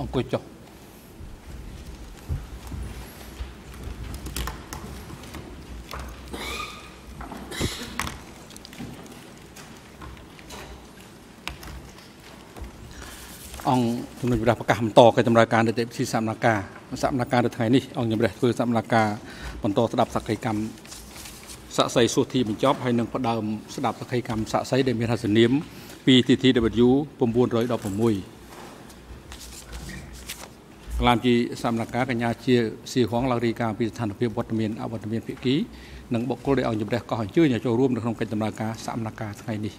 អង្គុយចុះអង្គជំនុំជម្រះប្រកាសបន្តកិច្ចដំណើរការនីតិវិធីសកម្មការសកម្មការនៅថ្ងៃនេះអង្គជំរះធ្វើសកម្មការបន្តស្ដាប់សកម្មកម្មសាក់សីសុធីបញ្ចប់ហើយនឹងផ្ដើមស្ដាប់សកម្មកម្មសាក់សីដែលមានហស្សនាមពី TTW 916 កលាមជីសមនការកញ្ញាជាសៀហងឡើងរីការពីស្ថានភាពវត្តមានអវត្តមានភិក្ខីនិងបុគ្គលដែលអង្គជំរះកោះអញ្ជើញឲ្យចូលរួមនៅក្នុងកិច្ចដំណើរការសមនការថ្ងៃនេះ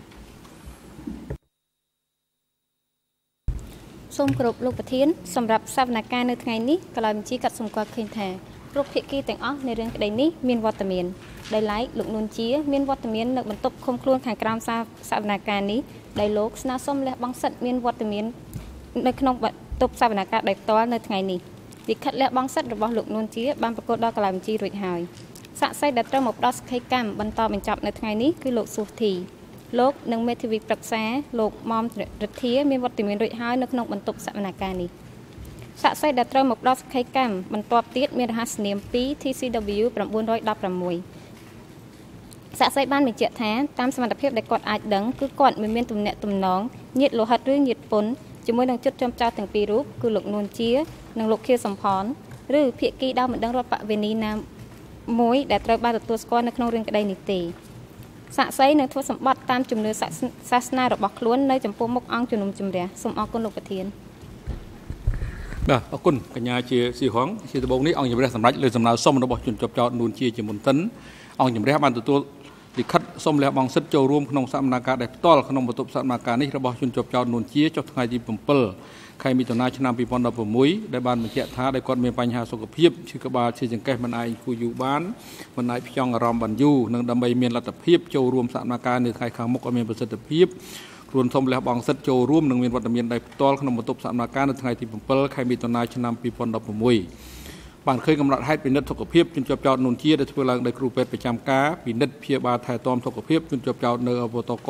សូមគោរពលោកប្រធានសម្រាប់សវនកម្មនៅថ្ងៃនេះកលាមជីកាត់សម្គាល់ឃើញថាគ្រប់ភាគីទាំងអស់ในរឿងក្តីនេះមានវត្តមានដោយឡែកលោកនួនជាមានវត្តមាននៅបន្ទប់ឃុំខ្លួនខាងក្រោមសាសវនកម្មនេះដែលលោកស្នើសុំលះបង់សិទ្ធិមានវត្តមាននៅក្នុង ទប់សវនកម្មដោយផ្ទាល់នៅថ្ងៃនេះវិខិតលះបង់សិទ្ធិរបស់លោកនួនជាបានប្រកាសដល់កលាបញ្ជីរួចហើយសាក់សីដែលត្រូវមកផ្ដល់សក្ខីកម្មបន្តបញ្ចប់នៅថ្ងៃនេះគឺលោកស៊ូធីលោកនិងមេធាវីប្រឹក្សាលោកមុំរិទ្ធាមានវត្តមានរួចហើយនៅក្នុងបន្ទប់សវនកម្មនេះសាក់សីដែលត្រូវមកផ្ដល់សក្ខីកម្មបន្ទាប់ទៀតមានរហស្សនាម2 TCW 916សាក់សីបានបញ្ជាក់ថាតាមសមត្ថភាពដែលគាត់អាចដឹងគឺគាត់មិនមានទំនាក់ទំនងញាតលោហិតឬញាតពុន ជាមួយនឹងជិតចំចៅទាំងពីររូបគឺលោកនួនជា និងលោកខៀវសំផនឬភៀកគីដើមមិនដឹងរដ្ឋបវេនីណាមួយដែលត្រូវបានទទួលស្គាល់នៅក្នុងរឿងក្តីនេះទេសាក់សីនឹងធ្វើសម្បត្តិតាមជំនឿសាសនារបស់ខ្លួននៅចំពោះមុខអង្គជំនុំជម្រះសូមអរគុណលោកប្រធានបាទអរគុណកញ្ញាជាស៊ីហងជាដំបូងនេះអង្គជំរះសម្រាប់លើសំណើសុំរបស់ជនជាប់ចោតនួនជាជាមុនតិនអង្គជំរះបានទទួល លិខិតសូមលះបង់សិទ្ធិចូលរួមក្នុងសកម្មភាពដែលផ្ទាល់ក្នុងបន្ទប់សកម្មភាពនេះរបស់ជនជាប់ចោតនួនជាចុះថ្ងៃទី7ខែមិថុនាឆ្នាំ2016ដែលបានបញ្ជាក់ថាដែលគាត់មានបញ្ហាសុខភាពឈឺក្បាលឈឺចង្កេះមិនអាចគូយូរបានមិនអាចផ្ចង់អារម្មណ៍បានយូរនិងដើម្បីមានលទ្ធភាពចូលរួមសកម្មភាពនៅថ្ងៃខាងមុខឲ្យមានប្រសិទ្ធភាពខ្លួនសូមលះបង់សិទ្ធិចូលរួមនិងមានវត្តមានដោយផ្ទាល់ក្នុងបន្ទប់សកម្មភាពនៅថ្ងៃទី7ខែមិថុនាឆ្នាំ2016 បានឃើញកំណត់ហេតុពិនិត្យសុខភាពជនជាប់ចោតនួនជាដែលធ្វើឡើងដោយគ្រូពេទ្យប្រចាំការពិនិត្យព្យាបាលថែទាំសុខភាពជនជាប់ចោតនៅអវតក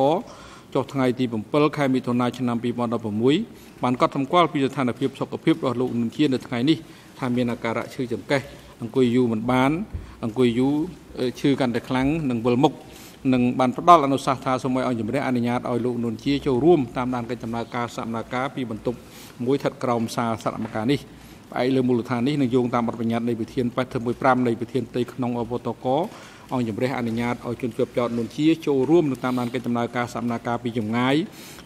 ចុះថ្ងៃទី7ខែមិថុនាឆ្នាំ2016បានកត់សម្គាល់ពីស្ថានភាពសុខភាពរបស់លោកនួនជានៅថ្ងៃនេះថាមានអាការៈឈឺចង្កេះអង្គុយយូរមិនបាន អង្គុយយូរឈឺកាន់តែខ្លាំងនិងវិលមុខនឹងបានផ្ដល់អនុសាសន៍ថាសូមឲ្យអង្គជំរះអនុញ្ញាតឲ្យលោកនួនជាចូលរួមតាមដានកិច្ចដំណើរការសកម្មភាពពីបន្ទប់មួយស្ថិតក្រោមសាលសកម្មភាពនេះ ផ្អែកលើមូលដ្ឋាននេះនឹងយោងតាមបទបញ្ញត្តិនៃវិធាន815នៃវិធានផ្ទៃក្នុងអវតកអង្គជំរះអនុញ្ញាតឲ្យជនជាប់ចោតនួនជាចូលរួមនៅតាមដានកិច្ចដំណើរការសកម្មភាពពីចម្ងាយ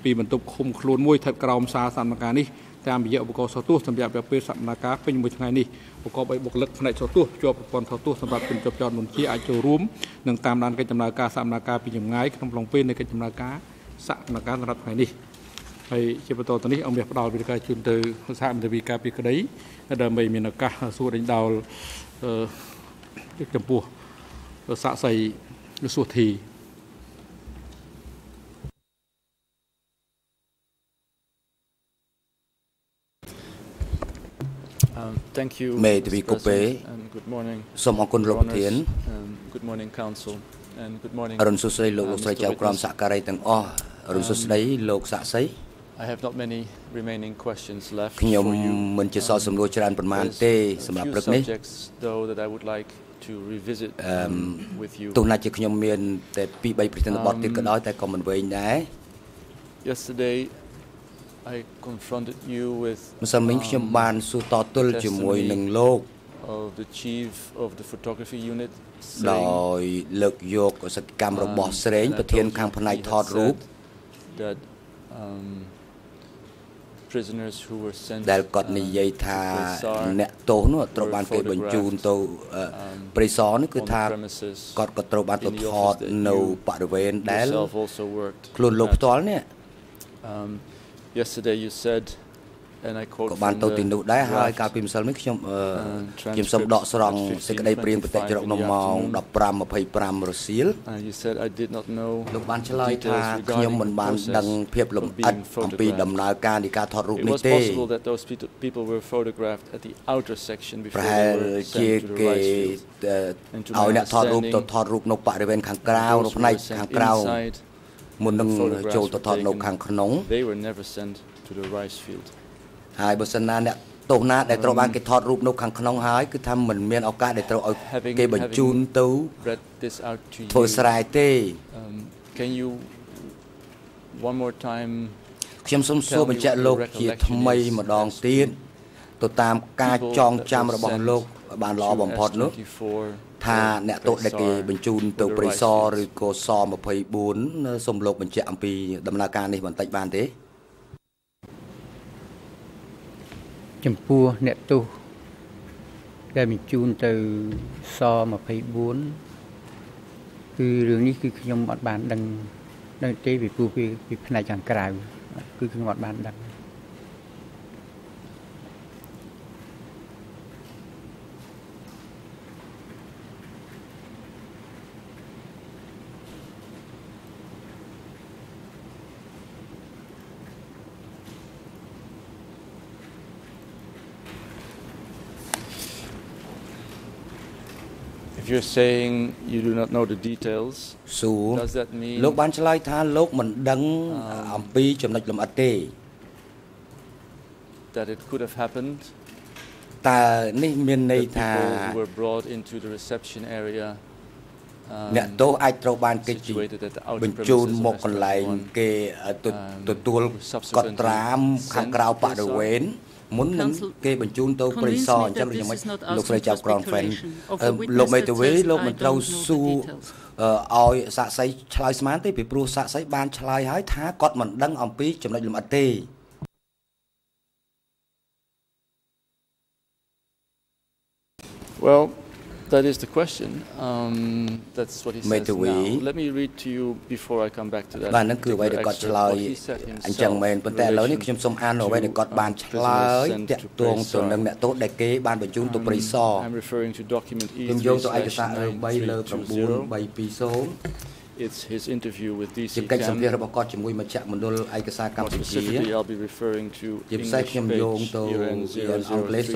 ពីបន្ទប់ឃុំខ្លួនមួយស្ថិតក្រោមសារសកម្មភាពនេះតាមរយៈឧបករណ៍សោះទស្សន៍សម្រាប់ពេលសកម្មភាពពេញមួយថ្ងៃនេះប្រកបដោយបុគ្គលិកផ្នែកសោះទស្សន៍ជាប់ប្រព័ន្ធសោះទស្សន៍សម្រាប់ជនជាប់ចោតនួនជាអាចចូលរួមនិងតាមដានកិច្ចដំណើរការសកម្មភាពពីចម្ងាយក្នុងកំឡុងពេលនៃកិច្ចដំណើរការសកម្មភាពសម្រាប់ថ្ងៃនេះ ហើយជាបន្តទៅនេះអង្គមាសផ្ដល់វិធីការជូនទៅសហមន្ត្រីការពីក្តីដើម្បីមានឱកាសសួរដេញដោលចំពោះសាក់សីសួរធី Thank you មេធាវីកូពេសូមអរគុណលោកប្រធាន Good morning council and good morning អរុនសុស្ដីលោកលោកស្រីចៅក្រមសហការីទាំងអស់អរុនសុស្ដីលោកសាក់សី I have not many remaining questions left ខ្ញុំមិនជាសល់សំណួរច្រើនប៉ុន្មានទេសម្រាប់ព្រឹកនេះ though that I would like to revisit with you ទោះណាជាខ្ញុំមានតែ2 3ប្រធានបទទៀតក៏ដោយតែក៏មិនវែងដែរ Yesterday I confronted you with ម្សិលមិញខ្ញុំបានសួរតទល់ជាមួយនឹងលោក of the chief of the photography unit ដោយលើកយកសកម្មរបស់ស្រេងប្រធានខាងផ្នែកថតរូប that um prisoners who were sent ដែលគាត់និយាយថាអ្នកទោសនោះត្រូវបានគេបញ្ជូនទៅព្រៃសរនេះគឺថាគាត់ក៏ត្រូវបានទៅថតនៅបរិវេណដែលខ្លួនលោកផ្ទាល់នេះ yesterday you said and I quote ក៏បានទៅទីនោះដែរហើយកាលពីម្សិលមិញខ្ញុំខ្ញុំសូមដកស្រង់សេចក្តីព្រាងបតិចរកនៅម៉ោង15:25រសៀល you said I did not know លោកបានឆ្លើយថាខ្ញុំមិនបានដឹងភាពលម្អិតអំពីដំណើរការនៃការថតរូបនេះទេ possible that those people were photographed at the outer section before ប្រហែលជាគេឲ្យអ្នកថតរូបទៅថតរូបនៅបរិវេណខាងក្រៅនៅផ្នែកខាងក្រៅមុននឹងចូលទៅថតនៅខាងក្នុង they were never sent to the rice field ហើយបើសិនណាអ្នកទោសណាដែលត្រូវបានគេថតរូបនៅខាងក្នុងហើយគឺថាមិនមានឱកាសដែលត្រូវឲ្យគេបញ្ជូនទៅធ្វើស្រែទេ Can you one more time ខ្ញុំសូមសួរបញ្ជាក់លោកជាថ្មីម្ដងទៀតទៅតាមការចងចាំរបស់លោកបានល្អបំផុតនោះថាអ្នកទោសដែលគេបញ្ជូនទៅព្រៃសរឬក៏ស24សូមលោកបញ្ជាក់អំពីដំណើរការនេះបន្តិចបានទេ ចំពោះអ្នកទោសដែលបញ្ជូនទៅស24គឺរឿងនេះគឺខ្ញុំអត់បានដឹងដឹងទេពីព្រោះពីផ្នែកខាងក្រៅគឺខ្ញុំអត់បានដឹង If you're saying you do not know the details សួរលោកបានឆ្លើយថាលោកមិនដឹងអំពីចំណុចលម្អិតទេ that it could have happened តើនេះមានន័យថា were brought into the reception area អ្នកទោសអាចត្រូវបានគេបញ្ជូនមកកន្លែងគេទទួលកត់ត្រាមខាងក្រៅបរិវេណ មុននឹងគេបញ្ជូនទៅព្រៃសរអញ្ចឹងយ៉ាងម៉េចលោកស្រីចាប់ក្រនហ្វេនលោកមេតាវីលោកមិនត្រូវសួរឲ្យសាក់សីឆ្លើយស្មានទេពីព្រោះសាក់សីបានឆ្លើយហើយថាគាត់មិនដឹងអំពីចំណុចលម្អិតទេ Well That is the question. Um, that's what he says now. Let me read to you before I come back to that. បាទនឹងគឺអ្វីដែលគាត់ឆ្លើយអញ្ចឹងមែនប៉ុន្តែឥឡូវនេះខ្ញុំសូមអានអ្វីដែលគាត់បានឆ្លើយតាក់ទងទៅនឹងអ្នកទោសដែលគេបានបញ្ជូនទៅព្រៃសរខ្ញុំយកទៅឯកសារ3លើ9 320 It's his interview with DC ជាកិច្ចសម្ភាសរបស់គាត់ជាមួយមជ្ឈមណ្ឌលឯកសារកម្ពុជា I'll be referring to ជាពិសេសខ្ញុំយោងទៅរៀនអង់គ្លេស0033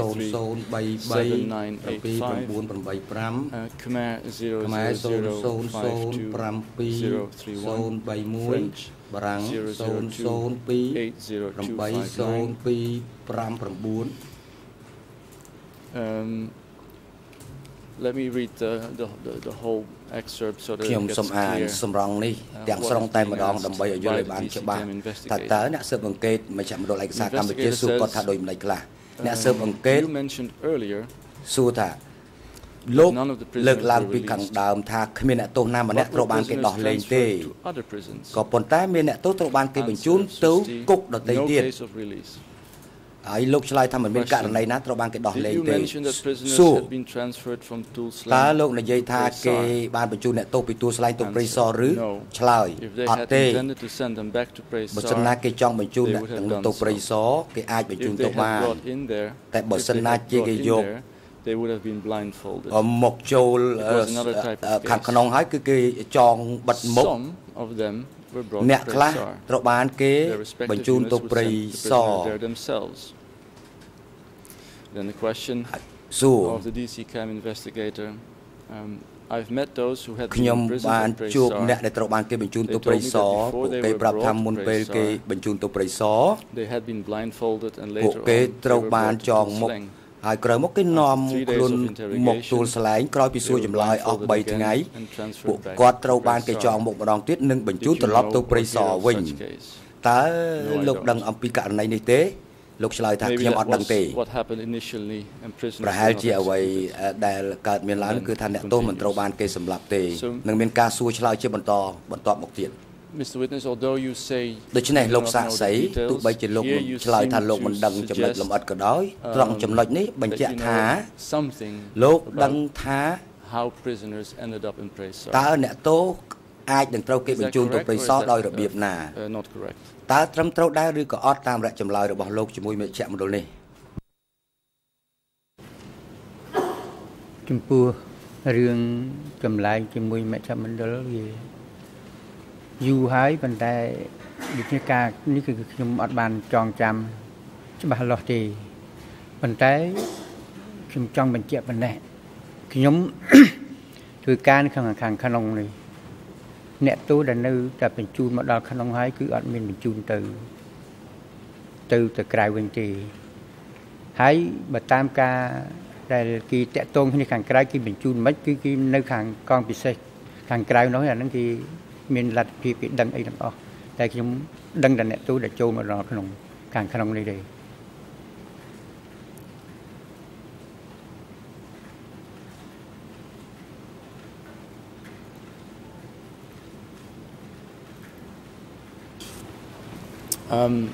2985 Khmer 0052 បារាំង002 8025 Um let me read the the the, the whole excerpt so that ខ្ញុំសូមអានសម្រងនេះទាំងស្រុងតែម្ដងដើម្បីឲ្យយល់ឲ្យបានច្បាស់ថាតើអ្នកស៊ើបអង្កេតមជ្ឈមណ្ឌលឯកសារកម្ពុជាសួរគាត់ថាដូចម្ដេចខ្លះអ្នកស៊ើបអង្កេតសួរថាលោកលើកឡើងពីខាងដើមថាគ្មានអ្នកទោសណាម្នាក់ត្រូវបានគេដោះលែងទេក៏ប៉ុន្តែមានអ្នកទោសត្រូវបានគេបញ្ជូនទៅគុកដទៃទៀត ហើយលោកឆ្លើយថាមិនមានករណីណាត្រូវបានគេដោះលែងទេសួរតើលោកនិយាយថាគេបានបញ្ជូនអ្នកទោសពីទួលស្លែងទៅព្រៃសរឬឆ្លើយអត់ទេបើសិនណាគេចង់បញ្ជូនអ្នកទាំងនោះទៅព្រៃសរគេអាចបញ្ជូនទៅបានតែបើសិនណាជាគេយក they would have been blindfolded មកចូលខាងក្នុងហើយគឺគេចងបិទមុខ of them អ្នកខ្លះត្រូវបានគេបញ្ជូនទៅព្រៃសរ Then the question of the DC cam investigator um, I've met those who had ខ្ញុំបានជួបអ្នកដែលត្រូវបានគេបញ្ជូនទៅព្រៃសរពួកគេប្រាប់ថាមុនពេលគេបញ្ជូនទៅព្រៃសរ they had been blindfolded and later ពួកគេត្រូវបានចងមុខ ហើយក្រោយមកគេនាំខ្លួនមកទួលស្លែងក្រោយពីសួរចម្លើយអស់3ថ្ងៃពួកគាត់ត្រូវបានគេចងមុខម្ដងទៀតនិងបញ្ជូនត្រឡប់ទៅព្រៃសរវិញតើលោកដឹងអំពីករណីនេះទេលោកឆ្លើយថាខ្ញុំអត់ដឹងទេប្រហែលជាអ្វីដែលកើតមានឡើងគឺថាអ្នកទោសមិនត្រូវបានគេសម្លាប់ទេនឹងមានការសួរឆ្លើយជាបន្តបន្តមកទៀត Mr Witness although you say ដូច្នេះលោកសាក់សីទោះបីជាលោកឆ្លើយថាលោកមិនដឹងចំណុចលម្អិតក៏ដោយត្រង់ចំណុចនេះបញ្ជាក់ថាលោកដឹងថា how prisoners ended up in Presa តើអ្នកទោសអាចនឹងត្រូវគេបញ្ជូនទៅព្រៃសរដោយរបៀបណា not correct តើត្រឹមត្រូវដែរឬក៏អត់តាមរយៈចម្លើយរបស់លោកជាមួយមជ្ឈមណ្ឌលនេះចំពោះរឿងចម្លែកជាមួយមជ្ឈមណ្ឌលវា យូរហើយប៉ុន្តែវិធានការនេះគឺខ្ញុំអត់បានចងចាំច្បាស់លាស់ទេប៉ុន្តែខ្ញុំចង់បញ្ជាក់ប៉ុណ្ណេះខ្ញុំធ្វើការនៅខាងខាងក្នុងនេះអ្នកទូដែលនៅតែបញ្ជូនមកដល់ក្នុងហើយគឺអត់មានបញ្ជូនទៅ ទៅទៅក្រៅវិញទេហើយបើតាមការដែលគេតាក់ទងគ្នាខាងក្រៅគេបញ្ជូនមិនគឺគេនៅខាងកងពិសេសខាងក្រៅនោះអាហ្នឹងគេ មានលទ្ធភាពគេដឹងអីទាំងអស់តែខ្ញុំដឹងតែអ្នកទូដែលចូលមកដល់ក្នុងខាងក្នុងនេះទេ Um,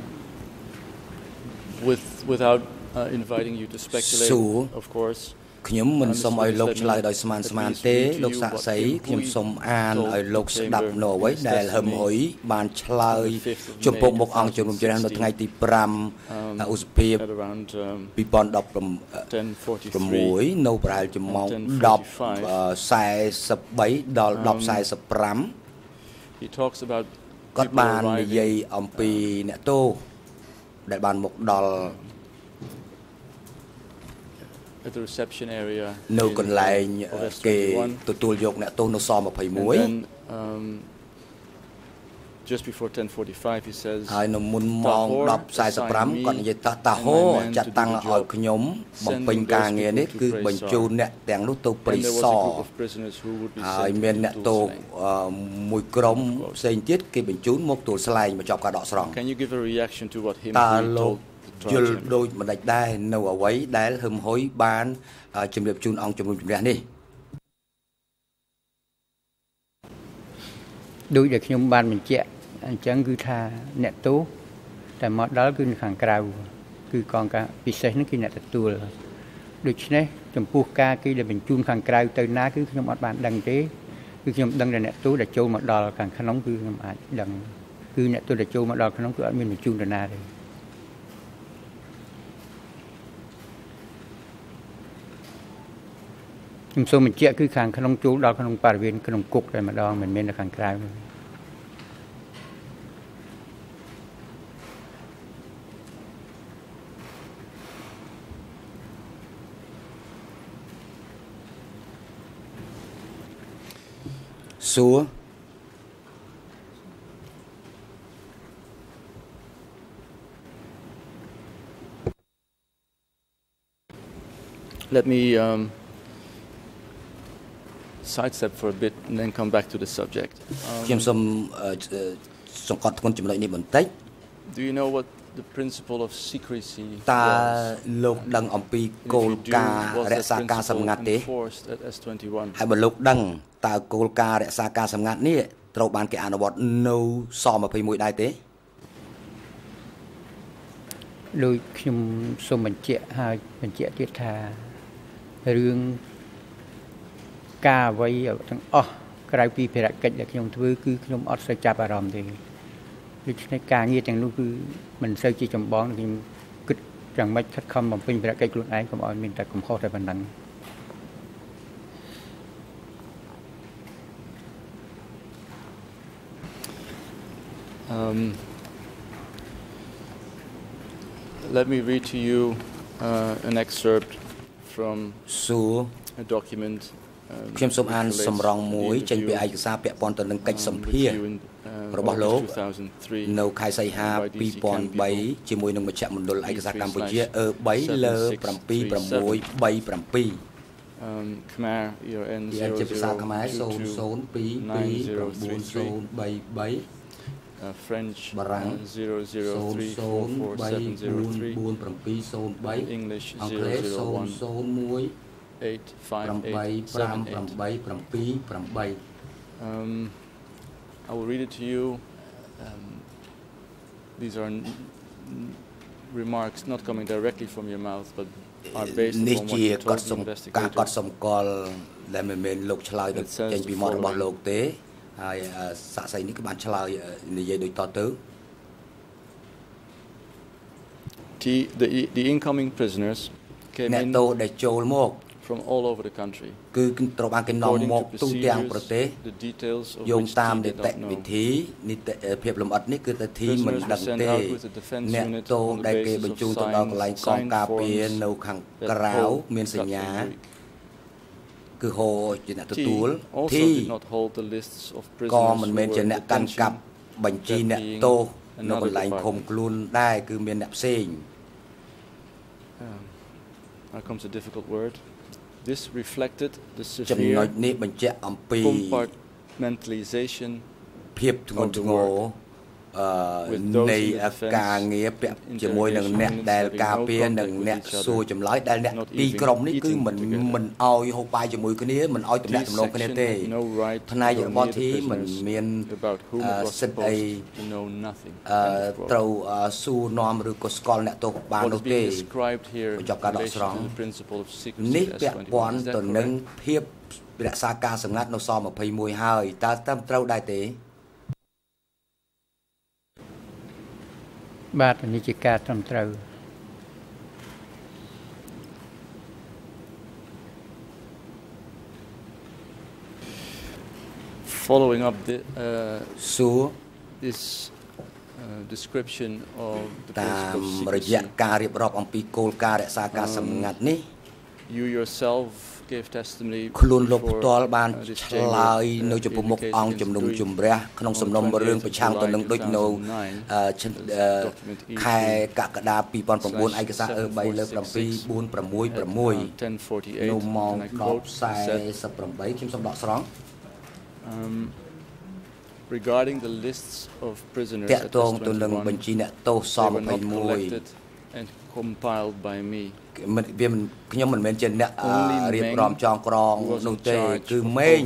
with, without uh, inviting you to speculate, of course. ខ្ញុំមិនសូមឲ្យលោកឆ្លើយដោយស្មានស្មានទេលោកសាក់សីខ្ញុំសូមអានឲ្យលោកស្ដាប់នៅអ្វីដែលហឹមហ៊ុយបានឆ្លើយចំពោះមុខអង្គជំនុំជម្រះនៅថ្ងៃទី5ឧសភា2016នៅប្រហែលជាម៉ោង10:43ដល់10:45 He talks about គាត់បាននិយាយអំពីអ្នកទោសដែលបានមកដល់ at the reception area នៅកន្លែងគេទទួលយកអ្នកទោសនៅស21 just before 10:45 he says ហើយនៅមុនម៉ោង10:45គាត់និយាយថាតាហោចាត់តាំងឲ្យខ្ញុំបំពេញការងារនេះគឺបញ្ជូនអ្នកទាំងនោះទៅព្រីសហើយមានអ្នកទោសមួយក្រុមផ្សេងទៀតគេបញ្ជូនមកទួលស្លែងបញ្ចប់ការដកស្រង់ Can you give a reaction to what him តើលោក យល់ដូចម្ដេចដែរនៅអ្វីដែលហឹមហ៊ុយបានជំរាបជូនអង្គជំនុំជម្រះនេះដោយដែលខ្ញុំបានបញ្ជាក់អញ្ចឹងគឺថាអ្នកទោសតែមកដល់គឺនៅខាងក្រៅគឺកងការពិសេសនេះគឺអ្នកទទួលដូច្នេះចំពោះការគេដែលបញ្ជូនខាងក្រៅទៅណាគឺខ្ញុំអត់បានដឹងទេគឺខ្ញុំដឹងតែអ្នកទោសដែលចូលមកដល់ខាងក្នុងគឺខ្ញុំអាចដឹងគឺអ្នកទោសដែលចូលមកដល់ក្នុងគឺអត់មានបញ្ជូនទៅណាទេ ខ្ញុំសូមបញ្ជាក់គឺខាងក្នុងចូលដល់ក្នុងបរិវេណក្នុងគុកតែម្ដងមិនមែននៅខាងក្រៅទេ xúa Let me um, sidestep for a bit and then come back to the subject. ខ្ញុំសូមសង្កត់ធ្ងន់ចំណុចនេះបន្តិច Do you know what the principle of secrecy តើលោកដឹងអំពីគោលការណ៍រក្សាការសម្ងាត់ទេហើយបើលោកដឹងតើគោលការណ៍រក្សាការសម្ងាត់នេះត្រូវបានគេអនុវត្តនៅស21ដែរទេដោយខ្ញុំសូមបញ្ជាក់ហើយបញ្ជាក់ទៀតថារឿង ការអ្វីទាំងអស់ក្រៅពីភារកិច្ចដែលខ្ញុំធ្វើគឺខ្ញុំអត់សូវចាប់អារម្មណ៍ទេដូច្នេះការងារទាំងនោះគឺមិនសូវជាចម្បងខ្ញុំគិតយ៉ាងម៉េចខិតខំបំពេញភារកិច្ចខ្លួនឯងកុំឲ្យមានតែកំហុសតែប៉ុណ្ណឹង Um, let me read to you uh, an excerpt from a document ខ្ញុំសូមអានសំរងមួយចេញពីឯកសារពាក់ព័ន្ធទៅនឹងកិច្ចសម្ភាររបស់លោកនៅខែសីហា2003ជាមួយនឹងមជ្ឈមណ្ឌលឯកសារកម្ពុជាអឺ3លើ7637 um Khmer ERN ជាភាសាខ្មែរ002290333 uh, French បារាំង003444703 English អ ង់គ្លេស001 Um, I will read it to you. Um, these are remarks not coming directly from your mouth, but are based on what you told the investigator. ការកត់សម្គាល់ដែលមិនមែនលោកឆ្លើយទៅចេញពីមាត់របស់លោកទេហើយសាក់សីនេះក៏បានឆ្លើយនិយាយដូចតទៅ the the the incoming prisoners came in អ្នកទោសដែលចូលមក from all over the country គឺត្រូវបានគេនាំមកទូទាំងប្រទេសយោងតាមនីតិវិធីនីតិភាពលម្អិតនេះគឺទៅធីមិនដឹងទេអ្នកទោសដែលគេបញ្ជូនទៅដល់កន្លែងកងការពារនៅខាងក្រៅមានសញ្ញាគឺហោជាអ្នកទទួលទីក៏មិនមែនជាអ្នកកាន់កាប់បញ្ជីអ្នកទោសនៅកន្លែងឃុំខ្លួនដែរគឺមានអ្នកផ្សេង Now comes a difficult word. This reflected the ចំណុចនេះបញ្ជាក់អំពី compartmentalization ភាពធ្ងន់ធ្ងរ នៃការងារពាក់ជាមួយនឹងអ្នកដែលការពារនិងអ្នកសួរចម្លើយដែលអ្នកទីក្រុមនេះគឺមិនមិនអោយហូបបាយជាមួយគ្នាមិនអោយតំណាក់តំណងគ្នាទេផ្នែករបស់ធីមិនមានសិទ្ធិអីត្រូវសួរនាំឬក៏ស្គាល់អ្នកទោសបាននោះទេបញ្ចប់ការដកស្រង់នេះពាក់ព័ន្ធទៅនឹងភាពរក្សាការសម្ងាត់នៅស21ហើយតើតាមត្រូវដែរទេ បាទនេះជាការត្រឹមត្រូវ following up the uh, សួរ this uh, description of the តាមរយៈការរៀបរាប់អំពីគោលការណ៍រក្សាការសម្ងាត់នេះ you yourself ខ្លួនលោកផ្ទាល់បានឆ្លើយនៅចំពោះមុខអង្គជំនុំជម្រះក្នុងសំណុំរឿងប្រឆាំងទៅនឹងដូចនៅខែកក្កដា2009ឯកសារអឺ3លើ7 466នៅម៉ោង10:48ខ្ញុំសូមដកស្រង់ regarding the lists of prisoners តកតងទៅនឹងបញ្ជីអ្នកទោសស21 and compiled by me មិនវាមិនខ្ញុំមិនមែនជាអ្នករៀបចំចងក្រងនោះទេគឺម៉េង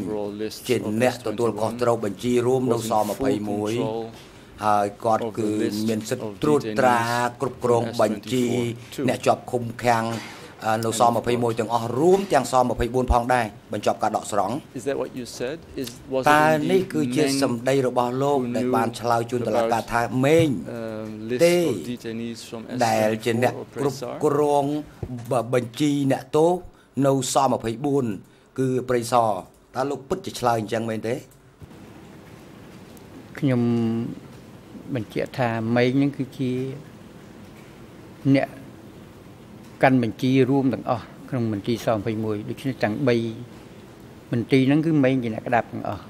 ជាអ្នកទទួលខុសត្រូវបញ្ជីរួមនៅស21ហើយគាត់គឺមានសិទ្ធិត្រួតត្រាគ្រប់គ្រងបញ្ជី អ្នកជាប់ឃុំឃាំង នៅស21ទាំងអស់រួមទាំងស24ផងដែរបញ្ចប់ការដកស្រង់ Is that what you said is was តើនេះគឺជាសម្ដីរបស់លោកដែលបានឆ្លើយជូនតុលាការថាមេងទេដែលជាអ្នកគ្រប់គ្រងបញ្ជីអ្នកទោសនៅស24គឺប្រិសរតើលោកពិតជាឆ្លើយអញ្ចឹងមែនទេខ្ញុំបញ្ជាក់ថាមេងនឹងគឺជាអ្នក កាន់បញ្ជីរួមទាំងអស់ក្នុងមន្ទីរស21ដូច្នេះទាំង3មន្ទីរហ្នឹងគឺមេងជាអ្នកក្តាប់ទាំងអស់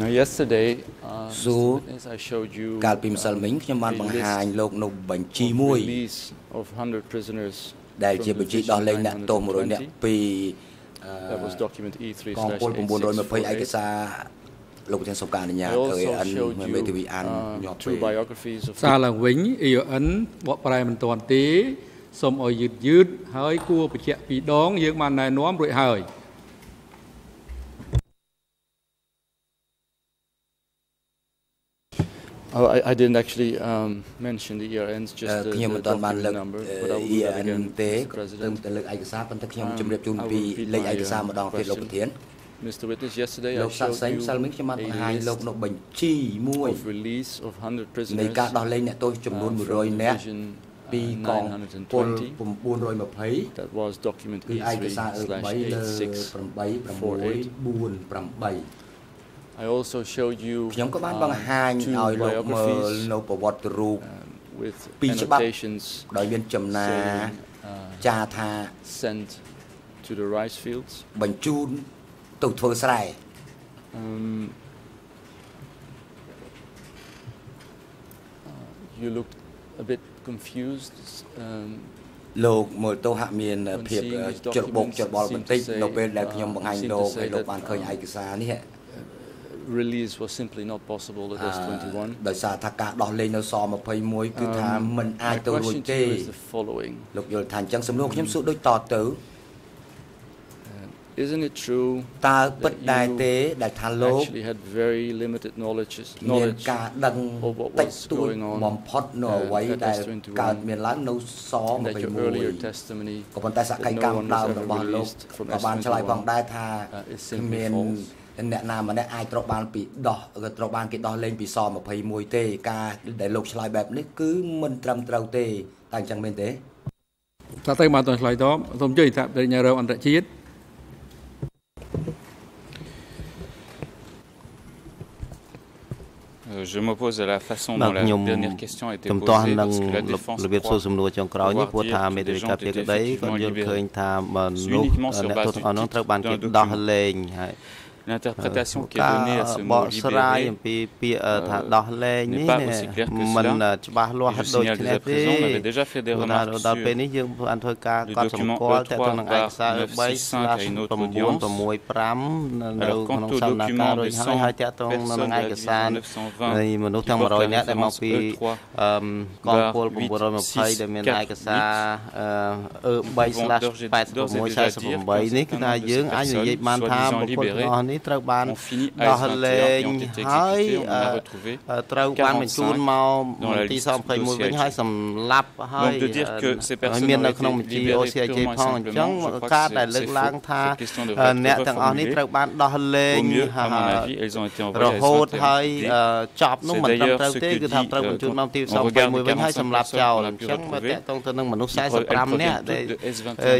Now yesterday uh, so as I showed you កាលពីម្សិលមិញខ្ញុំបានបង្ហាញលោកនៅបញ្ជីមួយ of 100 prisoners ដែលជាបញ្ជីដោះលែងអ្នកទោស100នាក់ពី That was document E3/8 កងពល920ឯកសារ លោកប្រធានសូមការអនុញ្ញាតឲ្យអិនមេធាវីអានញាប់ពេសារឡើងវិញ EON បកប្រែមិនទាន់ទេសូមឲ្យយឺតយឺតហើយគួរបញ្ជាក់ពីរដង យើងបានណែនាំរួចហើយ Oh, I, I didn't actually um, mention the ERNs, just the, the document number, but I will do that again, Mr. President. ទៅលើកឯកសារប៉ុន្តែខ្ញុំជម្រាបជូនពីលេខឯកសារម្ដងទៀតលោកប្រធាន Mr. Witness, yesterday I showed you សិលមិញខ្ញុំបានបង្ហាញលោកនៅបញ្ជីមួយ of release of 100 prisoners នៃការដោះលែងអ្នកទោសចំនួន100នាក់ពីកងពល920 That was document E3/8 I also showed you ខ្ញុំក៏បានបង្ហាញឲ្យលោកមើលនៅប្រវត្តិរូបពីច្បាប់ដោយមានចំណាចាថា sent to the rice fields បញ្ជូន ទៅធ្វើស្រែ um you looked a bit confused um លោកមើលទៅហាក់មានភាពច្របូកច្របល់បន្តិចនៅពេលដែលខ្ញុំបង្ហាញលោកហើយលោកបានឃើញឯកសារនេះ release was simply not possible at S21 ដោយសារថាការដោះលែងនៅស21គឺថាมันអាចទៅរួចទេលោកយល់ថាអញ្ចឹងសំណួរខ្ញុំសួរដូចតទៅ Isn't it true តើពិតដែរទេដែលថាលោក actually had very limited knowledge មានការដឹងតិចតួចបំផុតនៅអ្វីដែលកើតមានឡើងនៅស21ក៏ប៉ុន្តែសកម្មកម្មដើមរបស់លោកក៏បានឆ្លើយផងដែរថាមានអ្នកណាម្នាក់អាចត្រូវបានពីដោះត្រូវបានគេដោះលែងពីស21ទេការដែលលោកឆ្លើយបែបនេះគឺមិនត្រឹមត្រូវទេតែអញ្ចឹងមែនទេតើទៅមកតឆ្លើយតបសូមជួយថាបរិញ្ញារងអន្តរជាតិ Je m'oppose à la façon dont la dernière question a été posée parce que la défense របៀបសួរសំណួរចុងក្រោយនេះព្រោះថាមេធាវីការពារក្តីគាត់យល់ឃើញថាមនុស្សអ្នកទោសទាំងអស់នោះត្រូវបានគេដោះលែងហើយ l'interprétation qui est donnée à ce mot libéré អំពីពាក្យថាដោះលែងនេះមិនច្បាស់លាស់ដូចគ្នាទេ on avait déjà fait des remarques ដល់ពេលនេះយើងបានធ្វើការកត់សម្គាល់តទៅនឹងឯកសារ3/965នៅក្នុងសំណាក់ការរួចហើយហើយតទៅនឹងឯកសារនៃមនុស្សទាំង100នាក់ដែលមកពីកងពល920ដែលមានឯកសារអឺ3/8648នេះគឺថាយើងអាចនិយាយបានថាបុគ្គលទាំងអស់នេះត្រូវបានដោះលែងហើយត្រូវបានបញ្ជូនមកមន្ទីរស21វិញហើយសម្លាប់ហើយមាននៅក្នុងបញ្ជី OCIJ ផងអញ្ចឹងការដែលលើកឡើងថាអ្នកទាំងអស់នេះត្រូវបានដោះលែងរហូតហើយចប់នោះមិនត្រឹមត្រូវទេគឺថាត្រូវបញ្ជូនមកមន្ទីរស21វិញហើយសម្លាប់ចោលអញ្ចឹងមកតកតងទៅនឹងមនុស្ស45នាក់ដែល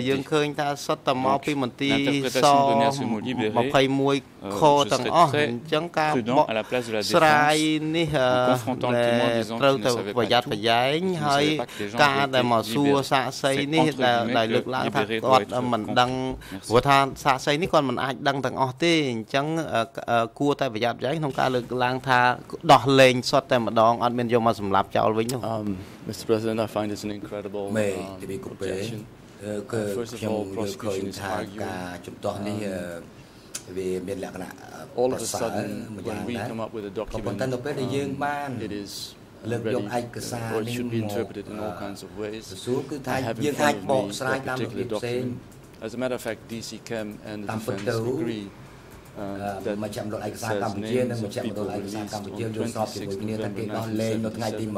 យើងឃើញថាសុទ្ធតែមកពីមន្ទីរស21ខទាំងអស់អញ្ចឹងការបកស្រាយនេះត្រូវទៅប្រយ័ត្នប្រយែងហើយការដែលមកសួរសាកសីនេះដែលលើកឡើងថាគាត់មិនដឹងព្រោះថាសាកសីនេះគាត់មិនអាចដឹងទាំងអស់ទេអញ្ចឹងគួរតែប្រយ័ត្នប្រយែងក្នុងការលើកឡើងថាដោះលែងសុទ្ធតែម្ដងអត់មានយកមកសម្លាប់ចោលវិញនោះ Mr President I find this an incredible objection គឺខ្ញុំយល់ឃើញថាការជំទាស់នេះវា មានលក្ខណៈ all of a sudden when we come up with a document ប៉ុន្តែនៅពេលដែលយើងបាន it is លើកយកឯកសារនេះមក interpreted in all kinds of ways សួរគឺថាយើងអាចបកស្រាយតាមរបៀបផ្សេង As a matter of fact DC Chem and the defense agree មជ្ឈមណ្ឌលឯកសារកម្ពុជានិងមជ្ឈមណ្ឌលឯកសារកម្ពុជាយល់ស្របជាមួយគ្នាថាគេដោះលែងនៅថ្ងៃទី26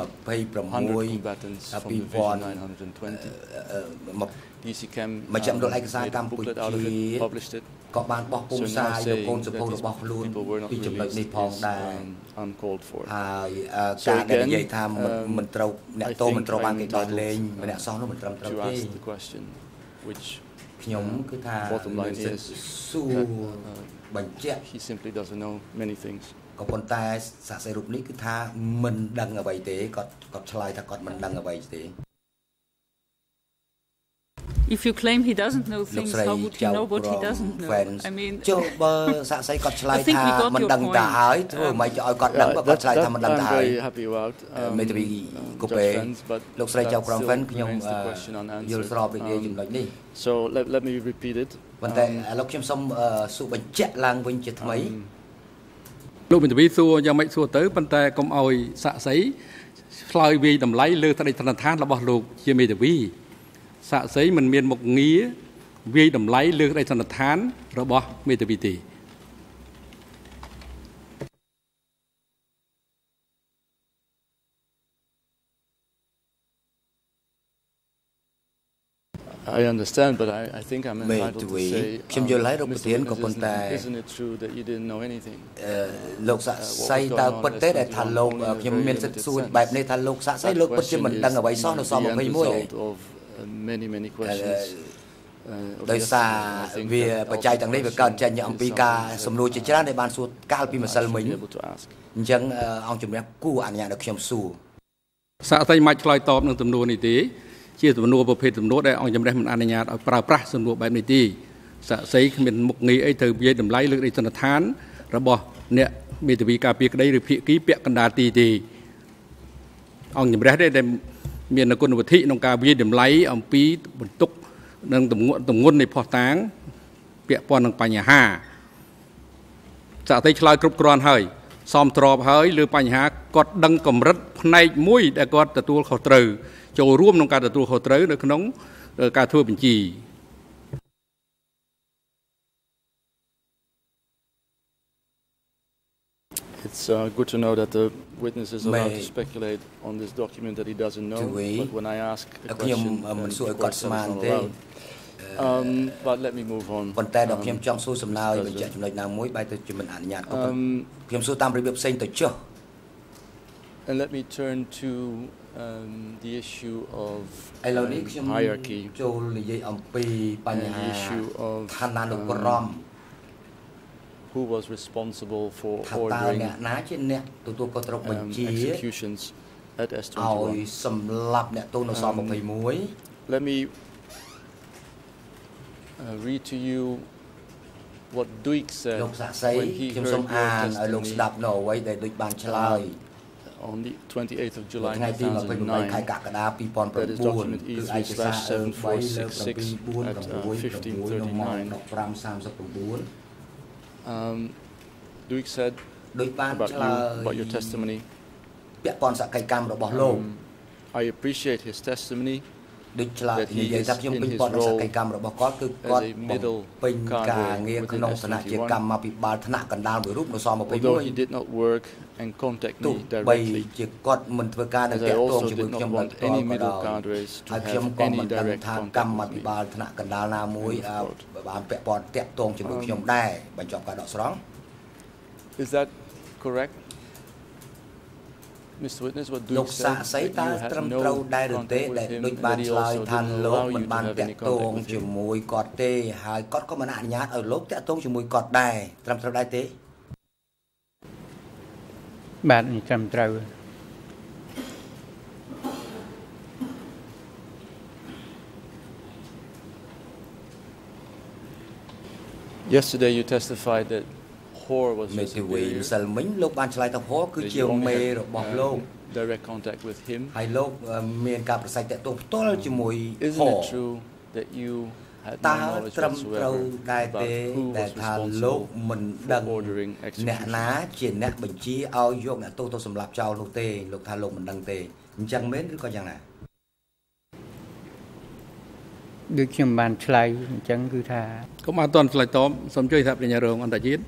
DC Chem មជ្ឈមណ្ឌលឯកសារកម្ពុជាក៏បានបោះពុំផ្សាយនៅកូនសភៅរបស់ខ្លួនពីចំណុចនេះផងដែរ uncalled for ហើយការដែលនិយាយថាមិនត្រូវអ្នកតោមិនត្រូវបានគេដោះលែងម្នាក់សោះនោះមិនត្រឹមត្រូវទេខ្ញុំគឺថាសួរ បញ្ជាក់ he simply doesn't know many things ក៏ប៉ុន្តែសាក់សីរូបនេះគឺថាមិនដឹងអ្វីទេគាត់គាត់ឆ្លើយថាគាត់មិនដឹងអ្វីទេ If you claim he doesn't know things, how would he know what he doesn't know? I mean ចុះបើសាក់សីគាត់ឆ្លើយថាមិនដឹងតាហើយធ្វើម៉េចឲ្យគាត់ដឹងបើគាត់ឆ្លើយថាមិនដឹងតាហើយមេធាវីកូពេលោកស្រីចៅក្រមហ្វិនខ្ញុំយល់ស្របពីចំណុចនេះ So let let me repeat it ប៉ុន្តែឥឡូវខ្ញុំសូមសួរបញ្ជាក់ឡើងវិញជាថ្មីលោកមេធាវីសួរយ៉ាងម៉េចសួរទៅប៉ុន្តែកុំឲ្យសាក់សីឆ្លើយវាយតម្លៃលើថ្នាក់ធនធានរបស់លោកជាមេធាវីសាក់សីមិនមានមុខងារវាយតម្លៃលើក្តីសន្និដ្ឋានរបស់មេធាវីទេ I understand but I I think I'm entitled to say ខ្ញុំយល់ហើយលោកប្រធានក៏ប៉ុន្តែ Isn't it true that you didn't know anything លោកសាក់សៃតើពិតទេដែលថាលោកខ្ញុំមានសិទ្ធិសួរបែបនេះថាលោកសាក់សៃលោកពិតជាមិនដឹងអ្វីសោះនៅស21 many many questions ដោយសារវាបច្ច័យទាំងនេះវាកើតចេញអំពីការសំណួរជាច្រើនដែលបានសួរកាលពីម្សិលមិញអញ្ចឹងអង្គជំនះគួរអនុញ្ញាតឲ្យខ្ញុំសួរសាកតែមិនឆ្លើយតបនឹងទំនួលនេះទេ ជាទំនួលប្រភេទទំនួលដែលអង្គជំនះមិនអនុញ្ញាតឲ្យប្រើប្រាស់សំណួរបែបនេះទេសាក់សីគ្មានមុខងារអីត្រូវវាយតម្លៃលើកដីសន្និដ្ឋាន របស់អ្នកមេធាវីការពារក្តីឬភាគីពាក់កណ្ដាលទីទេអង្គជំនះទេដែលមានគុណវិធីក្នុងការវិយតម្លៃអំពីបន្ទុកនិងទម្ងន់នៃផុសតាង ពាក់ព័ន្ធនឹងបញ្ហាសាកតិឆ្លើយគ្រប់គ្រាន់ហើយសមទ្របហើយលើបញ្ហាគាត់ដឹងកម្រិតផ្នែកមួយដែលគាត់ទទួលខុសត្រូវ ចូលរួមក្នុងការទទួលខុសត្រូវនៅក្នុងការធ្វើបញ្ជី It's uh, good to know that the witness is allowed to speculate on this document that he doesn't know. But when I ask a question, then of course that is not allowed. Um, but let me move on. ប៉ុន្តែដល់ខ្ញុំចង់សួរសំណើបញ្ជាក់ចំណុចណាមួយបែរទៅជាមិនអនុញ្ញាតខ្ញុំសួរតាមរបៀបផ្សេងទៅចុះ And let me turn to um, the issue of ឥឡូវនេះខ្ញុំ hierarchy ចូលនិយាយអំពីបញ្ហា issue of ឋានានុក្រម who was responsible for ordering អ្នកណាជាអ្នកទទួលខុសត្រូវបញ្ជា executions at S21 ឲ្យសម្លាប់អ្នកទោសនៅស21 Let me uh, read to you what Duik said លោកសាក់សីខ្ញុំសូមអានឲ្យលោកស្ដាប់នៅអ្វីដែលដូចបានឆ្លើយ on the 28th of July ថ្ងៃទី28ខែកក្កដា2009គឺឯកសារ7466 at 1539 um Duik said ដូចបានឆ្លើយ about your testimony ពាក់ព័ន្ធសកម្មកម្មរបស់លោក I appreciate his testimony ដូចឆ្លើយនិយាយថាខ្ញុំពេញព័ន្ធសកម្មរបស់គាត់គឺគាត់ពេញការងារក្នុងឋានៈជាកម្មាភិបាលថ្នាក់កណ្ដាលមួយរូបនៅស21 he did not work and contact me directly ជាគាត់មិនធ្វើការនៅតាក់ទងជាមួយខ្ញុំដោយផ្ទាល់ក៏ដោយហើយខ្ញុំក៏មិនដឹងថាកម្មាភិបាលថ្នាក់កណ្ដាលណាមួយបានពាក់ព័ន្ធតាក់ទងជាមួយខ្ញុំដែរបញ្ចប់ការដកស្រង់ Is that correct Mr Witness what do លោកសាកសីតើត្រឹមត្រូវដែរឬទេដែលដូចបានឆ្លើយថាលោកមិនបានតាក់ទងជាមួយគាត់ទេហើយគាត់ក៏មិនអនុញ្ញាតឲ្យលោកតាក់ទងជាមួយគាត់ដែរត្រឹមត្រូវដែរទេ បាទត្រឹមត្រូវ Yesterday you testified that Hor was មេធាវីម្សិលមិញលោកបានឆ្លើយថា Hor គឺជាមេរបស់លោក direct contact with him ហើយលោកមានការប្រស័យតាក់ទងផ្ទាល់ជាមួយ Hor Is it true that you តើត្រឹមត្រូវដែរទេដែលថាលោកមិនដឹងអ្នកណាជាអ្នកបញ្ជាឲ្យយកអ្នកទោសទៅសម្លាប់ចោលនោះទេលោកថាលោកមិនដឹងទេអញ្ចឹងមែនឬក៏យ៉ាងណាដូចខ្ញុំបានឆ្លើយអញ្ចឹងគឺថាកុំអត់តន់ឆ្លើយតបសូមជួយថាបញ្ញារងអន្តរជាតិ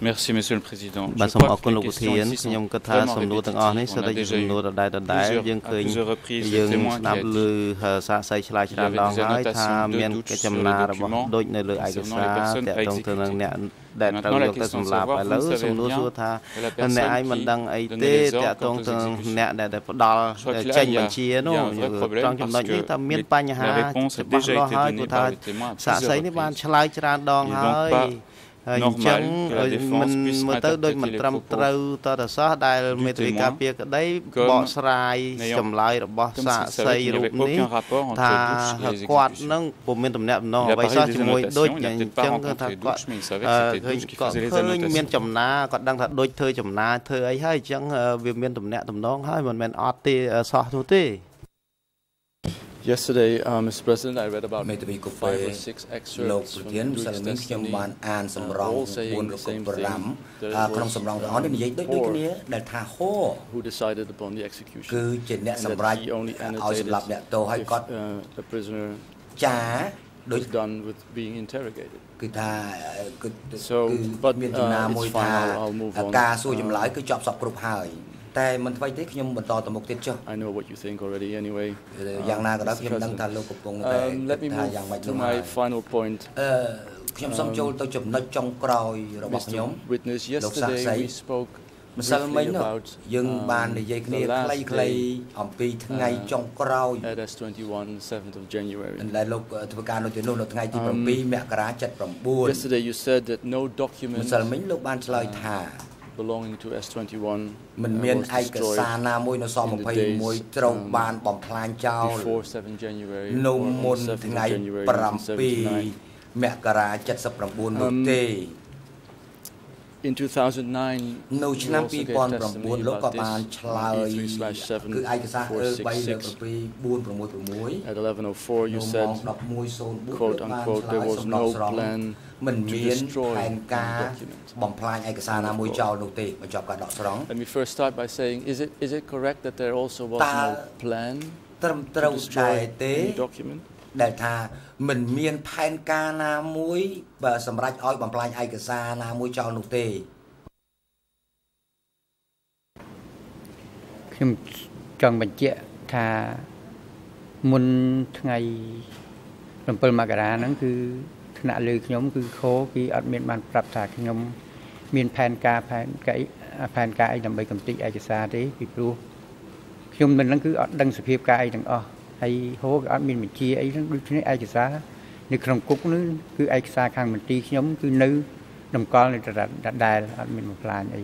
Merci Monsieur le Président បាទសូមអរគុណលោកប្រធានខ្ញុំគិតថាសំណួរទាំងអស់នេះសុទ្ធតែជាសំណួរដដែលដដែលយើងឃើញយើងស្ដាប់ឮសាកសីឆ្លើយច្រើនដងហើយថាមានកិច្ចចំណារបស់ដូចនៅលើឯកសារតាក់ទងទៅនឹងអ្នកដែលត្រូវយកទៅសម្លាប់ឥឡូវសំណួរសួរថាអ្នកឯងមិនដឹងអីទេតាក់ទងទៅអ្នកដែលផ្ដាល់ចេញបញ្ជានោះត្រង់ចំណុចនេះថាមានបញ្ហាច្បាស់លាស់ហើយព្រោះថាសាកសីនេះបានឆ្លើយច្រើនដងហើយ ហើយអញ្ចឹងមិនមើលទៅដូចមិនត្រឹមត្រូវតតសោះដែលមេធាវីការពារក្តីបកស្រាយចម្លើយរបស់សាកសីរូបនេះថាគាត់នឹងពុំមានតំណែងអ្វីសោះជាមួយដូចអញ្ចឹងគឺថាគាត់ឃើញគាត់ឃើញមានចំណាគាត់ដឹងថាដូចធ្វើចំណាធ្វើអីហើយអញ្ចឹងវាមានតំណែងតំណងហើយមិនមែនអត់ទេសោះនោះទេ Yesterday, uh, Mr. President, I read about មេធាវីកូហ្វេលោកប្រធានម្សិលមិញខ្ញុំបានអានសម្រង4រក5ក្នុងសម្រងទាំងអស់នេះនិយាយដូចដូចគ្នាដែលថាហោ who decided upon the execution គឺជាអ្នកសម្រេចឲ្យសម្លាប់អ្នកទោសហើយគាត់ the prisoner ចាដូច done with being interrogated គឺថាគឺគឺមានចំណាមួយថាការសួរចម្លើយគឺចប់សពគ្រប់ហើយ តែមិនថ្មីទេខ្ញុំបន្តទៅមុខទៀតចុះ I know what you think already anyway យ៉ាងណាក៏ដោយខ្ញុំដឹងថាលោកកំពុងតែថាយ៉ាងម៉េចទៅ my final point អឺខ្ញុំសូមចូលទៅចំណុចចុងក្រោយរបស់ខ្ញុំ witness yesterday we spoke ម្សិលមិញនោះយើងបាននិយាយគ្នាខ្លីៗអំពីថ្ងៃចុងក្រោយ S21 7th of January ដែលលោកធ្វើការនៅទីនោះនៅថ្ងៃទី7មករា79 Yesterday you said that no document ម្សិលមិញលោកបានឆ្លើយថា belonging to S21 មិនមានឯកសារណាមួយនៅស21ត្រូវបានបំផ្លាញចោល before 7 January នៅមុនថ្ងៃ7មករា79នោះទេ In 2009នៅឆ្នាំ2009លោកក៏បានឆ្លើយគឺឯកសារអឺ3លើក7 466 At 1104 you said quote unquote there was no plan មិនមានផែនការបំផ្លាញឯកសារណាមួយចោលនោះទេបញ្ចប់ការដកស្រង់ Let me first start by saying is it is it correct that there also was no plan ត្រឹមត្រូវដែរទេ document ដែលថាមិនមានផែនការណាមួយបើសម្រាប់ឲ្យបំផ្លាញឯកសារណាមួយចោលនោះទេខ្ញុំចង់បញ្ជាក់ថាមុនថ្ងៃ7មករាហ្នឹងគឺ ថ្នាក់លើខ្ញុំគឺខូគឺអត់មានបានប្រាប់ថាខ្ញុំ មានផែនការផែនការផែនការអីដើម្បីកំទេចឯកសារទេពីព្រោះខ្ញុំមិនហ្នឹងគឺអត់ដឹងសភាពការអីទាំងអស់ហើយហូក៏អត់មានបញ្ជាអីហ្នឹងដូច្នេះឯកសារនៅក្នុងគុកនោះគឺឯកសារខាងមន្ទីរខ្ញុំ គឺនៅតម្កល់នៅដដែលអត់មានបំផ្លាញអី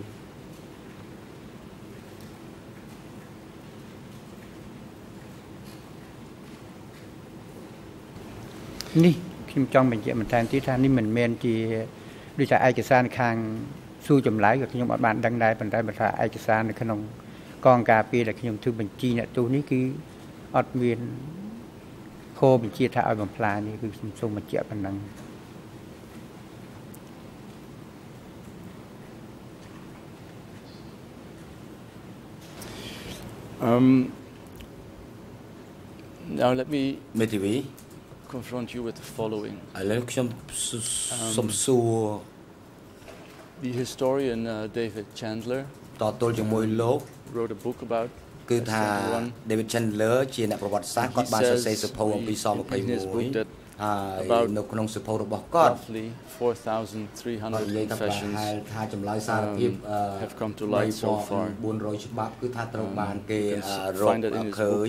នេះ ខ្ញុំចង់បញ្ជាក់បន្ថែមទៀតថានេះមិនមែនជាដូចថាឯកសារខាងសួរចម្លើយក៏ខ្ញុំអត់បានដឹងដែរប៉ុន្តែបើថាឯកសារនៅក្នុងកងការពារដែលខ្ញុំធ្វើបញ្ជីអ្នកទោសនេះគឺអត់មានខោបញ្ជាថាឲ្យបំផ្លាញនេះគឺខ្ញុំសូមបញ្ជាក់ប៉ុណ្ណឹង Um, now let me មេធាវី confront you with the following ឥឡូវខ្ញុំសុំសួរ The historian uh, David Chandler តទល់ជាមួយលោក wrote a book about គឺថា David Chandler ជាអ្នកប្រវត្តិសាស្ត្រគាត់បានសរសេរសៀវភៅអំពីស21ហើយនៅក្នុងសៀវភៅរបស់គាត់ roughly 4300 confessions ថាចម្លើយសារភាព have come to light so far 400ច្បាប់គឺថាត្រូវបានគេរកឃើញ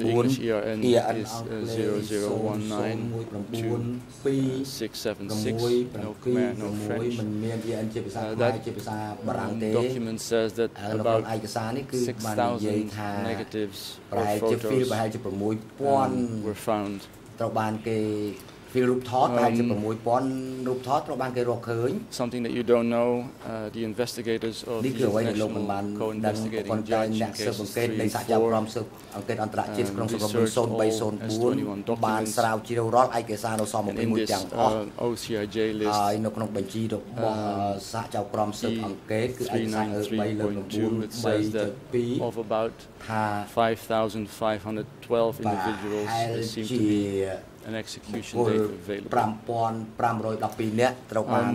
English ERN is uh, 00192676 no Khmer no French uh, that document says that about 6,000 negatives or photos um, were found ត្រូវបានគេ feel រូបថតប្រហែលជា6000រូបថតត្រូវបានគេរកឃើញ something that you don't know uh, the investigators of នេះគឺអ្វីដែលលោកមិនបានដឹងប៉ុន្តែអ្នកស៊ើបអង្កេតនៃសហជីវកម្មស៊ើបអង្កេតអន្តរជាតិក្នុងសម្រាប់0304បានស្រាវជ្រាវរាល់ឯកសារនៅស21ទាំងអស់ OCIJ list ហើយនៅក្នុងបញ្ជីរបស់សហជីវកម្មស៊ើបអង្កេតគឺឯកសារ3លើ9 3.2 of about 5512 individuals seem to be an execution date available 5512នាក់ត្រូវបាន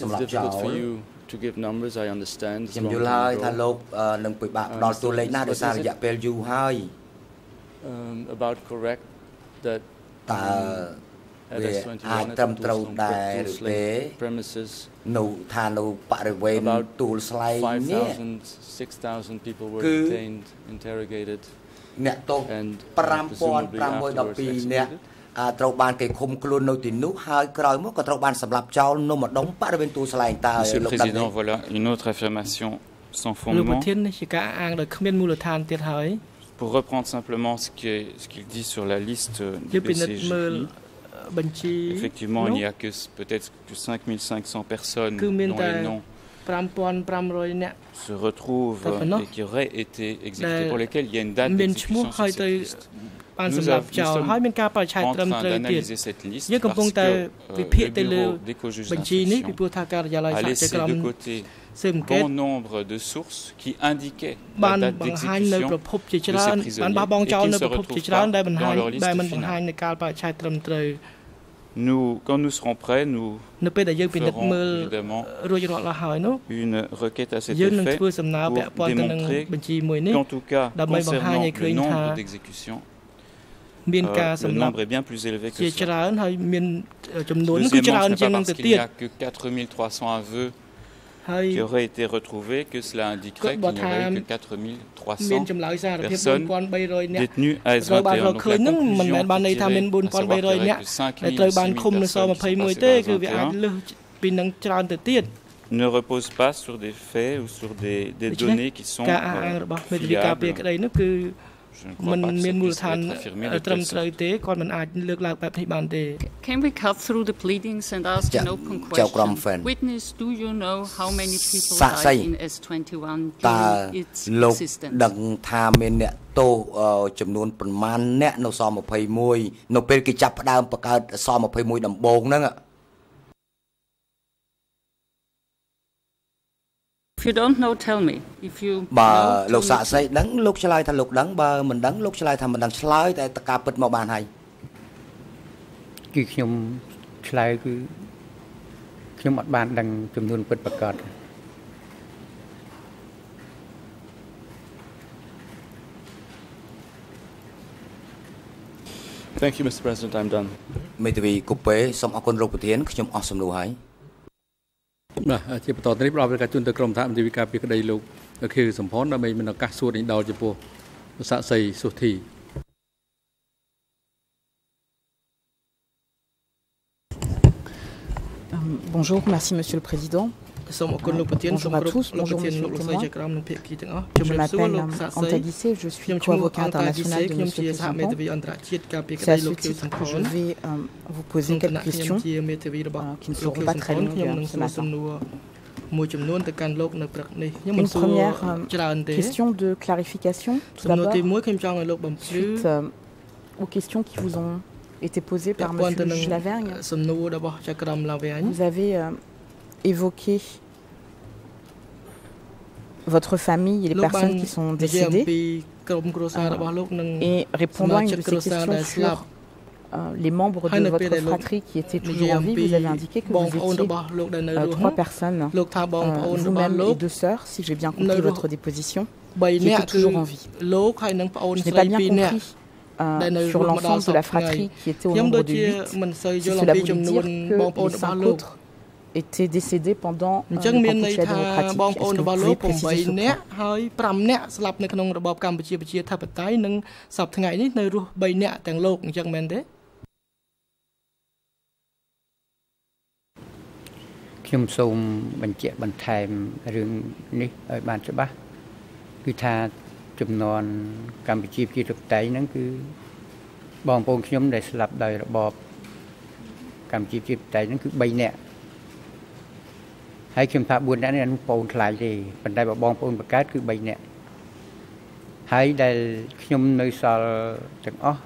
សម្រាប់ចោល for you to give numbers I understand ខ្ញុំយល់ហើយថាលោកនឹងពិបាកផ្ដល់តួលេខណាដោយសាររយៈពេលយូរហើយ um about correct that តើវាអាចត្រឹមត្រូវដែរឬទេ premises នៅថានៅបរិវេណទួលស្លែងនេះ6000 people were detained interrogated អ្នកទោស5512នាក់ត្រូវបានគេឃុំខ្លួននៅទីនោះហើយក្រោយមកក៏ត្រូវបានសម្លាប់ចោលនៅម្ដុំបរិវេណទូស្លែងតើលោកដឹងទេ voilà une autre affirmation sans fondement លោកប្រធាននេះជាការអាងដោយគ្មានមូលដ្ឋានទៀតហើយ Pour reprendre simplement ce qu'il ce qu'il dit sur la liste du BCJ Effectivement, il n'y a que peut-être que 5500 personnes dont les noms 5500នាក់ se retrouvent et qui auraient été exécutés, pour lesquels il y a une date d'exécution sur cette liste. Nous, avons, nous d'analyser cette liste parce que euh, le bureau d'éco-juge a laissé de côté bon nombre de sources qui indiquaient la date d'exécution de ces prisonniers ne pas nous, quand nous serons prêts, nous ferons évidemment une requête à cet effet pour démontrer qu'en tout cas, concernant le nombre d'exécutions, euh, le nombre est bien plus élevé que cela. Deuxièmement, ce n'est pas parce qu'il n'y a que 4300 aveux qui auraient été retrouvés que cela indiquerait qu'il n'y aurait eu que 4300 personnes détenues à S21. Donc la conclusion dirait que 5600 ne repose pas sur des faits ou sur des, des données qui sont euh, fiables. មិនមានមូលដ្ឋានត្រឹមត្រូវទេគាត់មិនអាចលើកឡើងបែបនេះបានទេ Can we cut through the pleadings and ask an open question Witness do you know how many people died in S21 during its existence ដឹងថាមានអ្នកទោសចំនួនប្រមាណអ្នកនៅស21នៅពេលគេចាប់ផ្ដើមបង្កើតស21ដំបូងហ្នឹង If you don't know tell me if you បើលោកសាក់សីដឹងលោកឆ្លើយថាលោកដឹងបើមិនដឹងលោកឆ្លើយថាមិនដឹងឆ្លើយតែតការពិតមកបានហើយគឺខ្ញុំឆ្លើយគឺខ្ញុំអត់បានដឹងចំនួនពិតប្រាកដ Thank you Mr President I'm done មេធាវីកូប៉េសូមអរគុណលោកប្រធានខ្ញុំអស់សំណួរហើយ បាទជាបន្តទៅនេះផ្ដល់ការជូនទៅក្រុមថាមន្ត្រីវិការពីក្តីលោកខៀវសំផនដើម្បីមានឱកាសសួរនេះដល់ចំពោះសាក់សីសុធី Bonjour, merci Monsieur le Président. Bonjour à tous, bonjour Monsieur le témoin. Je m'appelle Antagissé, je suis co-avocat international de Monsieur Kisampon. C'est à ce titre que je vais euh, vous poser quelques questions euh, qui ne seront pas très longues euh, ce matin. Une première euh, question de clarification, tout d'abord, suite euh, aux questions qui vous ont été posées par M. Lavergne. Vous avez évoqué votre famille et les personnes qui sont décédées et répondant à une de ces questions sur euh, les membres de votre fratrie qui étaient toujours en vie, vous avez indiqué que vous étiez euh, trois personnes, euh, vous-même et deux sœurs, si j'ai bien compris votre déposition, qui étaient toujours en vie. Je n'ai pas bien compris euh, sur l'ensemble de la fratrie qui était au nombre de 8, si cela voulait dire que les cinq autres étaient décédés pendant euh, le Kampuchea démocratique. Est-ce que vous pouvez préciser ce point ហើយ5នាក់ស្លាប់នៅក្នុងរបបកម្ពុជាប្រជាធិបតេយ្យនិងសពថ្ងៃនេះនៅរស់3នាក់ទាំងលោកអញ្ចឹងមែនទេខ្ញុំសូមបញ្ជាក់បន្ថែមរឿងនេះឲ្យបានច្បាស់គឺថាចំនួនកម្ពុជាប្រជាធិបតេយ្យហ្នឹងគឺបងប្អូនខ្ញុំដែលស្លាប់ដោយរបបកម្ពុជាប្រជាធិបតេយ្យហ្នឹងគឺ3នាក់ ហើយខ្ញុំថា4នាក់នេះបងប្អូនខ្លាចទេប៉ុន្តែបងប្អូនបង្កើតគឺ3នាក់ហើយដែលខ្ញុំនៅសល់ទាំងអស់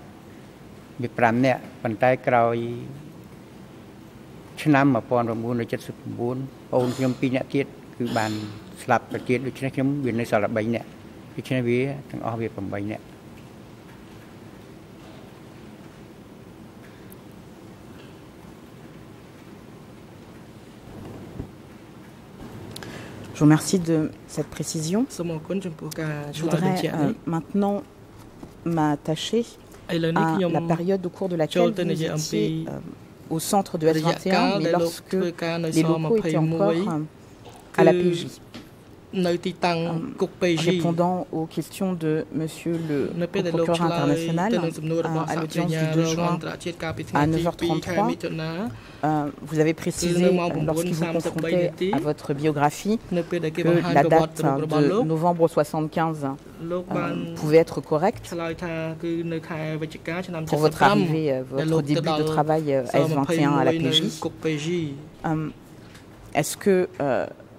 វា5នាក់ប៉ុន្តែក្រោយឆ្នាំ1979បងខ្ញុំ2នាក់ទៀតគឺបានស្លាប់ទៅទៀតដូច្នេះខ្ញុំវានៅសល់តែ3នាក់ដូច្នេះវាទាំងអស់វា8នាក់ Je vous remercie de cette précision. Je voudrais euh, maintenant m'attacher à la période au cours de laquelle vous étiez euh, au centre de S21, mais lorsque les locaux étaient encore euh, à la PJ. Répondant aux questions de Monsieur le procureur international à l'audience du 2 juin à 9h33, vous avez précisé, lorsqu'il vous confrontait à votre biographie, que la date de novembre 75 pouvait être correcte pour votre arrivée, votre début de travail à S21 à la PJ. Est-ce que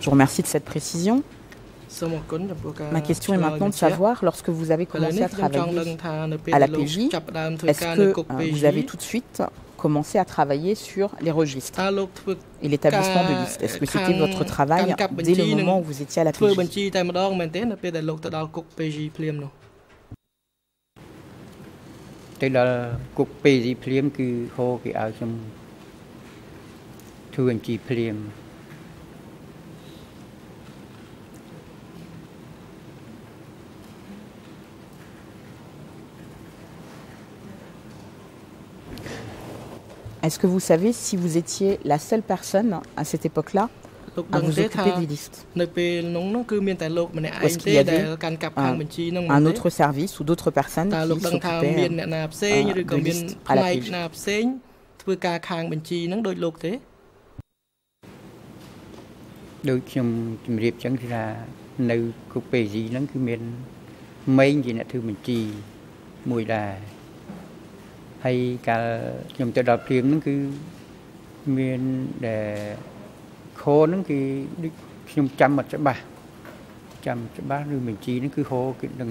Je vous remercie de cette précision. Ma question est maintenant de savoir, lorsque vous avez commencé à travailler à la PJ, est-ce que euh, vous avez tout de suite commencé à travailler sur les registres et l'établissement de listes Est-ce que c'était votre travail dès le moment où vous étiez à la PJ Est-ce que vous savez si vous étiez la seule personne à cette époque-là à vous occuper des listes Ou est-ce qu'il y avait un, un autre service ou d'autres personnes qui s'occupaient euh, de listes à la PJ ធ្វើការខាងបញ្ជីហ្នឹងដោយលោកទេដូចខ្ញុំជម្រាបចឹងគឺថានៅគុក PJ ហ្នឹងគឺមានម៉េងជាអ្នកធ្វើបញ្ជីមួយដែរ ហើយកាលខ្ញុំទៅដល់ព្រៀងហ្នឹងគឺមានដែលខហូហ្នឹងគេដូចខ្ញុំចាំអត់ច្បាស់ចាំច្បាស់ឬបញ្ជីហ្នឹងគឺហូគេនឹង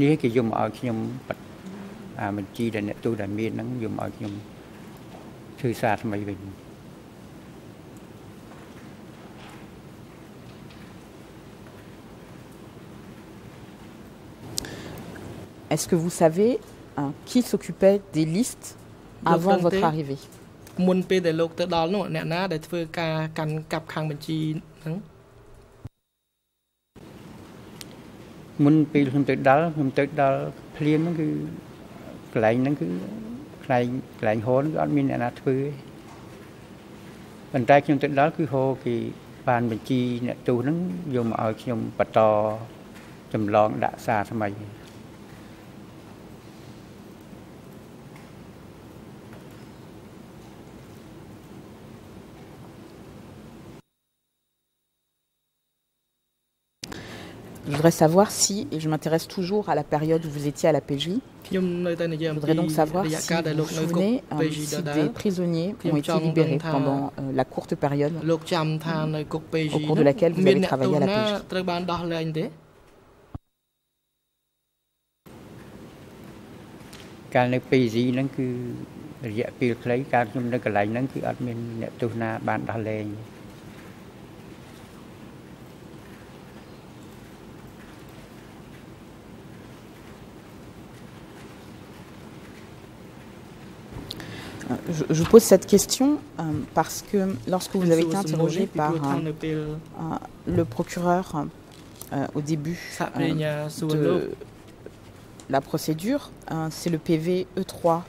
នេះគេយកមកឲ្យខ្ញុំអាបញ្ជីដែលអ្នកទូដែលមានហ្នឹងយកមកឲ្យខ្ញុំធ្វើសារថ្មីវិញ Est-ce que vous savez hein, qui s'occupait des listes avant votre arrivée មុនពេលដែលលោកទៅដល់នោះអ្នកណាដែលធ្វើការកាន់កាប់ខាងបញ្ជីហ្នឹងមុនពេលខ្ញុំទៅដល់ខ្ញុំទៅដល់ភ្លៀងហ្នឹងគឺកន្លែងហ្នឹងគឺកន្លែងកន្លែងហូនគឺអត់មានអ្នកណាធ្វើទេប៉ុន្តែខ្ញុំទៅដល់គឺហូគេបានបញ្ជីអ្នកទូហ្នឹងយកមកឲ្យខ្ញុំបន្តចម្លងដាក់សារថ្មី Je voudrais savoir si, et je m'intéresse toujours à la période où vous étiez à la PJ, je voudrais donc savoir si vous vous souvenez euh, si des prisonniers ont été libérés pendant euh, la courte période au cours de laquelle vous avez travaillé à la PJ. ការនៅ PG ហ្នឹងគឺរយៈពេលខ្លីការខ្ញុំនៅកន្លែងហ្នឹងគឺអត់មានអ្នកទោសណាបានដោះលែង Je, je, pose cette question euh, parce que lorsque vous avez été interrogé par euh, euh, le procureur euh, au début de la procédure, c'est le PV E3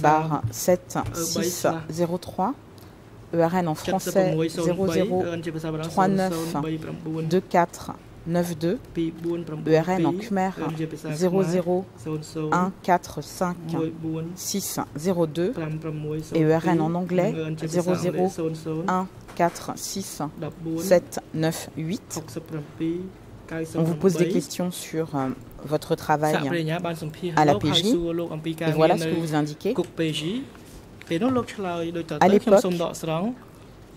bar 7603. ERN en français 0039 24 92 ERN en Khmer 00145602 et ERN en anglais 00146798. On vous pose des questions sur euh, votre travail à la PJ et voilà ce que vous indiquez. À l'époque,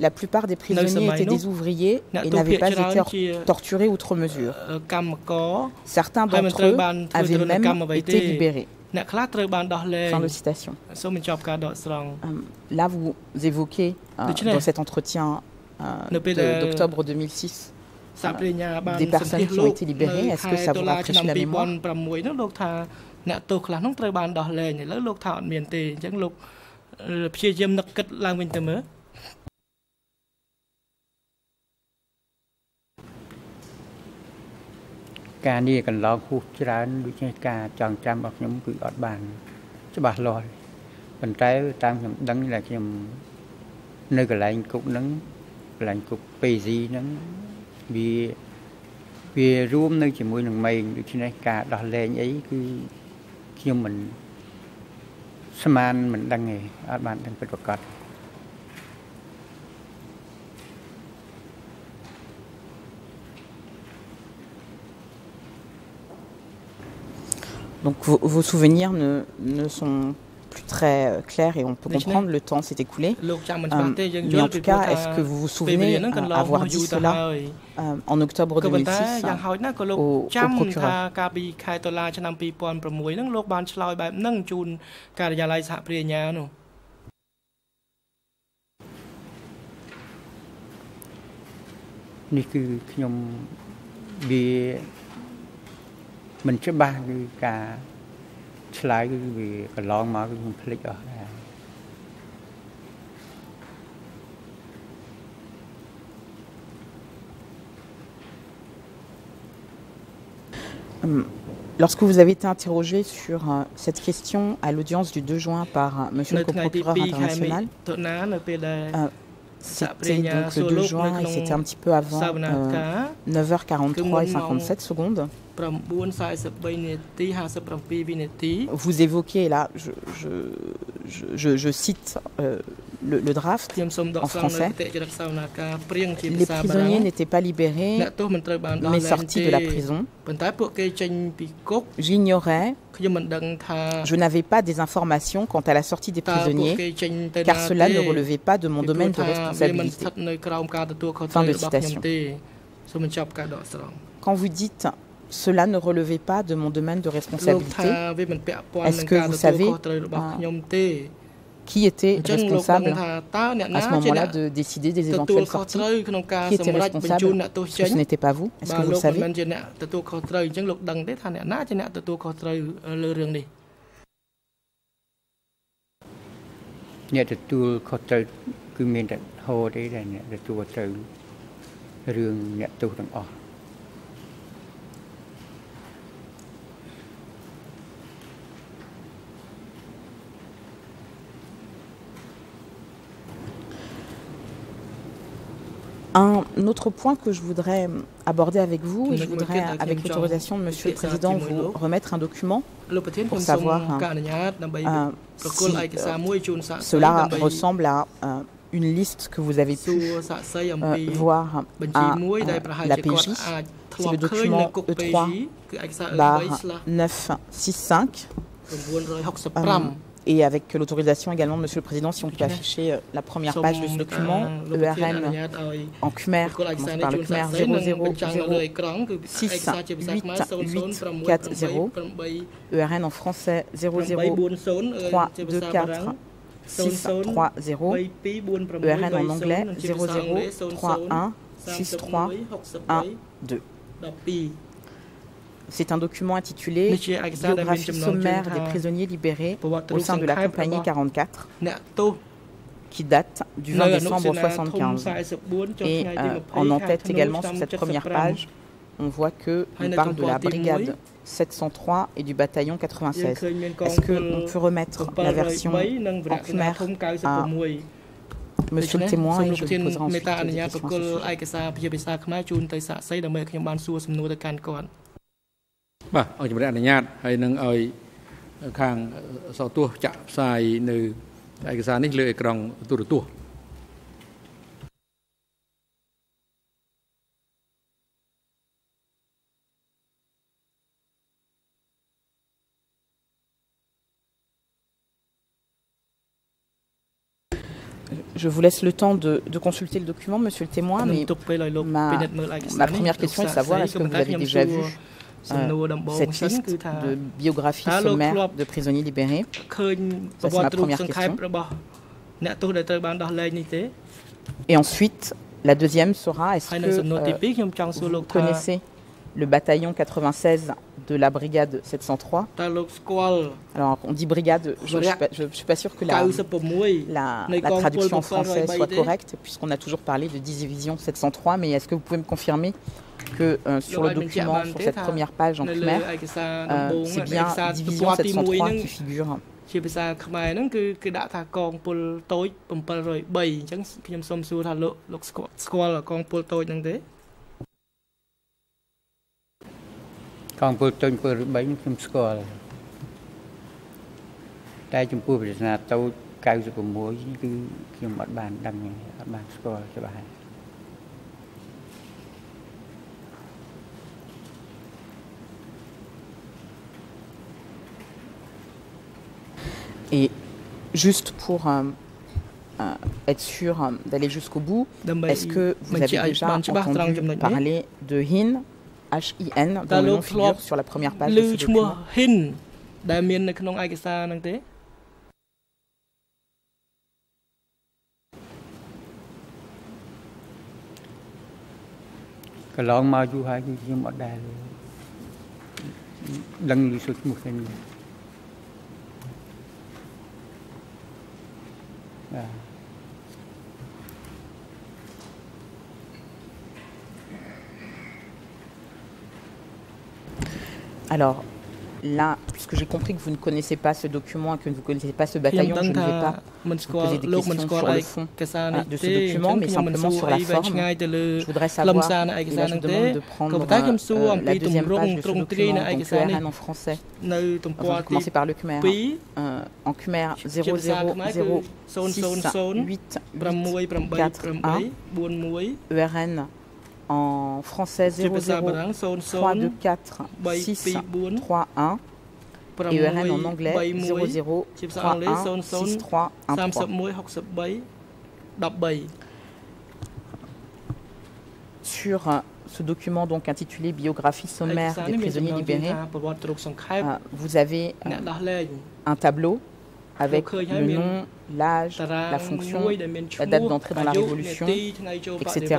la plupart des prisonniers étaient des ouvriers et n'avaient pas été torturés outre mesure. Certains d'entre eux avaient même été libérés. Fin de citation. Là, vous évoquez dans cet entretien d'octobre 2006 des personnes qui ont été libérées. Est-ce que ça vous rafraîchit la mémoire អ្នកទោសខ្លះនោះត្រូវបានដោះលែងឥឡូវលោកថាអត់មានទេអញ្ចឹងលោកព្យាយាមនឹកគិតឡើងវិញទៅមើល ការងារកន្លងហួសច្រើនដូចជាការចងចាំរបស់ខ្ញុំគឺអត់បាន ច្បាស់លាស់ប៉ុន្តែតាមខ្ញុំដឹងដែលខ្ញុំនៅកន្លែងគុកហ្នឹងកន្លែងគុក PZ ហ្នឹងវាវារួមនៅជាមួយនឹងម៉េងដូច្នេះការដោះលែងអីគឺខ្ញុំមិនស្មានមិនដឹងទេអត់បានដឹងពិតប្រាកដ Donc vos, vos souvenirs ne, ne, sont plus très clairs et on peut comprendre le temps s'est écoulé. Euh, mais en tout cas, est-ce que vous vous souvenez euh, avoir dit cela euh, en octobre 2006 au, au procureur នេះគឺខ្ញុំវា មិនច្បាស់គឺការឆ្លើយគឺវាកន្លងមកគឺខ្ញុំភ្លេចអស់ដែរ Lorsque vous avez été interrogé sur euh, cette question à l'audience du 2 juin par euh, Monsieur le co-procureur international, euh, c'était donc le 2 juin et c'était un petit peu avant 9h43 et 57 secondes. Vous évoquez là, je, cite euh, le, le draft en français. Les prisonniers n'étaient pas libérés, mais sortis de la prison. J'ignorais, je n'avais pas des informations quant à la sortie des prisonniers, car cela ne relevait pas de mon domaine de responsabilité. Fin de citation. Quand vous dites cela ne relevait pas de mon domaine de responsabilité. Est-ce que vous savez qui était responsable à ce moment-là de décider des éventuelles sorties Qui était responsable Parce que ce n'était pas vous Est-ce que vous le savez អ្នកទទួលខុសត្រូវគឺមានតែហោទេដែលអ្នកទទួលត្រូវរឿងអ្នកទោសទាំងអស់ Un autre point que je voudrais aborder avec vous, et je voudrais, avec l'autorisation de Monsieur le Président, vous remettre un document pour savoir euh, si euh, cela ressemble à euh, une liste que vous avez pu voir à la PJ. C'est le document E3 965 et avec l'autorisation également de Monsieur le Président, si on peut afficher euh, la première page de ce document, ERN en Khmer, par le Khmer 00068840, ERN en français 00324 630, ERN en anglais 0031 6312. C'est un document intitulé Biographie sommaire des prisonniers libérés au sein de la compagnie 44 qui date du 20 décembre 1975. Et euh, en en-tête également sur cette première page, on voit qu'on parle de la brigade 703 et du bataillon 96. Est-ce qu'on peut remettre la version en khmer à Monsieur le témoin et je vous poserai ensuite des questions បាទអង្គជំរាបអនុញ្ញាតហើយនឹងឲ្យខាងសោទស្សចាក់ផ្សាយនៅឯកសារនេះលើអេក្រង់ទូរទស្សន៍ Je vous laisse le temps de, de, consulter le document, monsieur le témoin, mais ma, ma première question est de savoir est-ce que vous avez déjà vu cette liste de biographie sommaire de prisonniers libérés. Ça, c'est ma première question. Et ensuite, la deuxième sera est-ce que euh, vous connaissez le bataillon 96 de la brigade 703 Alors, on dit brigade, je ne suis, suis, pas sûr que la, la, la traduction en français soit correcte, puisqu'on a toujours parlé de division 703, mais est-ce que vous pouvez me confirmer que euh, sur le document, sur cette première page en khmer, euh, c'est bien division 703 qui figure. ជាភាសាខ្មែរហ្នឹងគឺគេដាក់ថាកងពលតូច703អញ្ចឹងខ្ញុំសូមសួរថាលោកលោកស្គាល់ស្គាល់កងពលតូចហ្នឹងទេកងពលតូច703ខ្ញុំស្គាល់តែចំពោះវិទ្យាតូច96គឺខ្ញុំអត់បានដឹងអត់បានស្គាល់ច្បាស់ Et juste pour euh, euh être sûr euh, d'aller jusqu'au bout, est-ce que vous avez déjà entendu parler de HIN, H-I-N, dont le nom sur la première page de ce document Alors, là, puisque j'ai compris que vous ne connaissez pas ce document et que vous ne connaissez pas ce bataillon, je ne vais pas poser des questions sur le fond de ce document, mais simplement sur la forme. Je voudrais savoir, et là je demande de prendre euh, la deuxième page de ce document, donc le RN en français. On va commencer par le Khmer. Euh, en Khmer 000684 ERN en français 00324 631 et ERN en anglais 00316313. Sur ce document donc intitulé Biographie sommaire des prisonniers libérés, vous avez un tableau avec le nom, l'âge, la fonction, la date d'entrée dans la Révolution, etc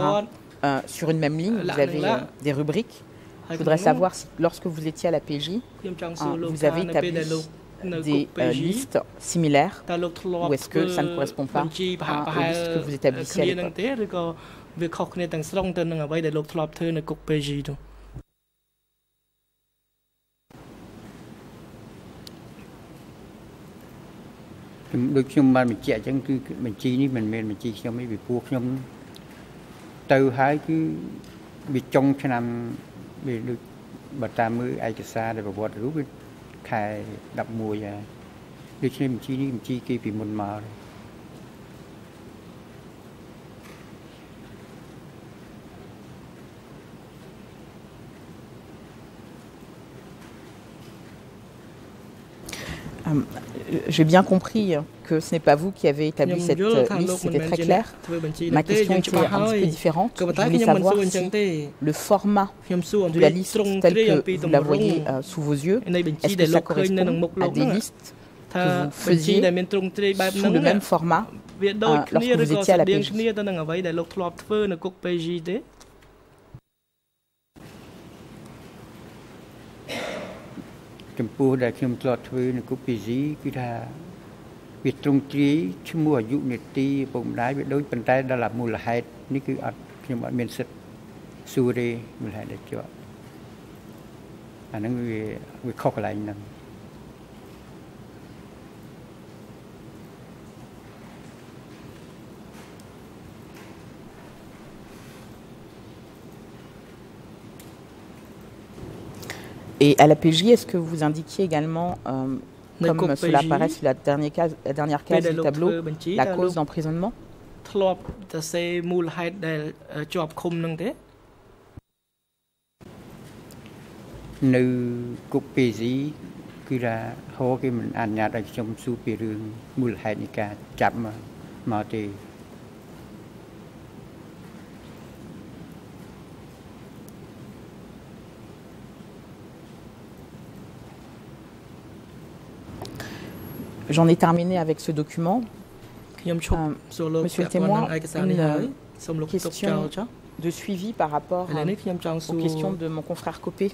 Euh, sur une même ligne, vous avez euh, des rubriques. Je voudrais savoir si, lorsque vous étiez à la PJ, euh, vous avez établi des euh, listes similaires ou est-ce que ça ne correspond pas aux listes que vous établissiez à l'époque វាខុសគ្នាទាំងស្រុងទៅនឹងអ្វីដែលលោកធ្លាប់ធ្វើនៅគុក PG នោះដូចខ្ញុំបានបញ្ជាក់អញ្ចឹងគឺបញ្ជីនេះមិនមែនបញ្ជីខ្ញុំទេពីព្រោះខ្ញុំ ទៅហើយគឺវាចុងឆ្នាំវាដូចបើតាមមើលឯកសារដែលប្រវត្តិរូបវាខែ11ហើយដូច្នេះបញ្ជីនេះបញ្ជីគេពីមុនមកទេ J'ai bien compris que ce n'est pas vous qui avez établi cette liste, c'était très clair. Ma question était un petit peu différente. Je voulais savoir si le format de la liste telle que vous la voyez euh, sous vos yeux, est-ce que ça correspond à des listes que vous faisiez sous le même format euh, lorsque vous étiez à la PJ ចំពោះដែលខ្ញុំធ្លាប់ធ្វើនៅគុកពីស៊ីគឺថាវាត្រង់ទ្រាយឈ្មោះអាយុនេតិពុកម្ដាយវាដូចប៉ុន្តែដល់មូលហេតុនេះគឺអត់ខ្ញុំអត់មានសិទ្ធសួរទេមូលហេតុដែលជាប់អាហ្នឹងវាវាខុសកន្លែងហ្នឹង Et à la PJ, est-ce que vous indiquiez également, euh, comme cela apparaît sur la dernière case, la dernière case du tableau, la cause d'emprisonnement? J'en ai terminé avec ce document. Euh, monsieur le témoin, une question de suivi par rapport aux questions de mon confrère Copé.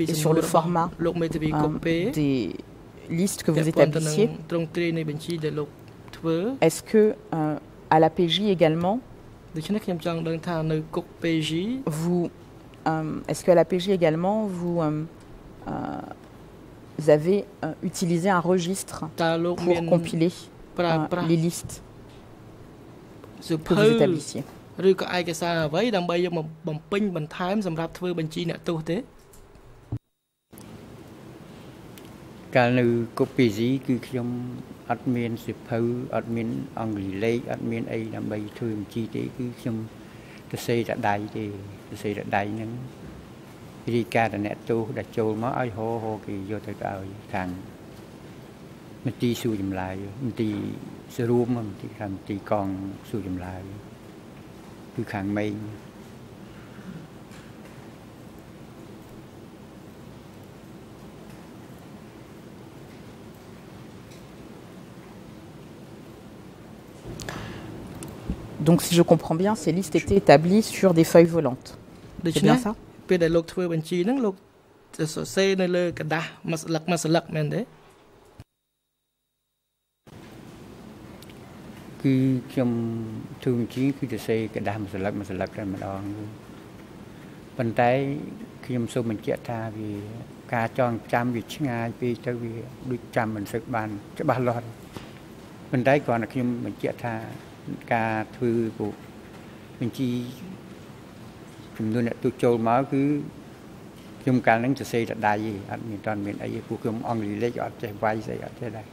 Et sur le format euh, des listes que vous établissiez. Est-ce que euh, à la PJ également, vous, est-ce qu'à la PJ également, vous vous avez euh, utilisé un registre pour compiler euh, les listes que vous établissiez ឬក៏ឯកសារអ្វីដើម្បីយកមកបំពេញបន្ថែមសម្រាប់ធ្វើបញ្ជីអ្នកទោសទេកាលនៅកូពីស៊ីគឺខ្ញុំអត់មានសិភៅអត់មានអង់គ្លេសលេខអត់មានអីដើម្បីធ្វើបញ្ជីទេគឺខ្ញុំទៅសេតែដៃទេសរសេរតែដៃហ្នឹង រាយការណ៍អ្នកទោសដែលចូលមកឲ្យហោហោគេយកទៅឲ្យខាងមន្ទីរសួរចម្លើយមន្ទីរសរួមមន្ទីរខាងមន្ទីរកងសួរចម្លើយគឺខាងមេង Donc si je comprends bien, ces listes étaient établies sur des feuilles volantes. C'est bien ça ពេលដែលលោកធ្វើបញ្ជីហ្នឹងលោកសរសេរនៅលើกระดาษមួយស្លឹកមួយស្លឹកមែនទេគឺខ្ញុំធ្វើបញ្ជីគឺសរសេរกระดาษមួយស្លឹកមួយស្លឹកតែម្ដងប៉ុន្តែខ្ញុំសូមបញ្ជាក់ថាវាការចងចាំវាឆ្ងាយពេកទៅវាដូចចាំមិនសូវបានច្បាស់លាស់ ប៉ុន្តែគ្រាន់តែខ្ញុំបញ្ជាក់ថាការធ្វើពួកបញ្ជី ចំនួនអ្នកទូចូលមកគឺខ្ញុំកាលហ្នឹងសរសេរតដៃឯងអត់មានតមានអីពួកខ្ញុំអង់គ្លេសអត់ចេះវាយស្អីអត់ចេះដែរ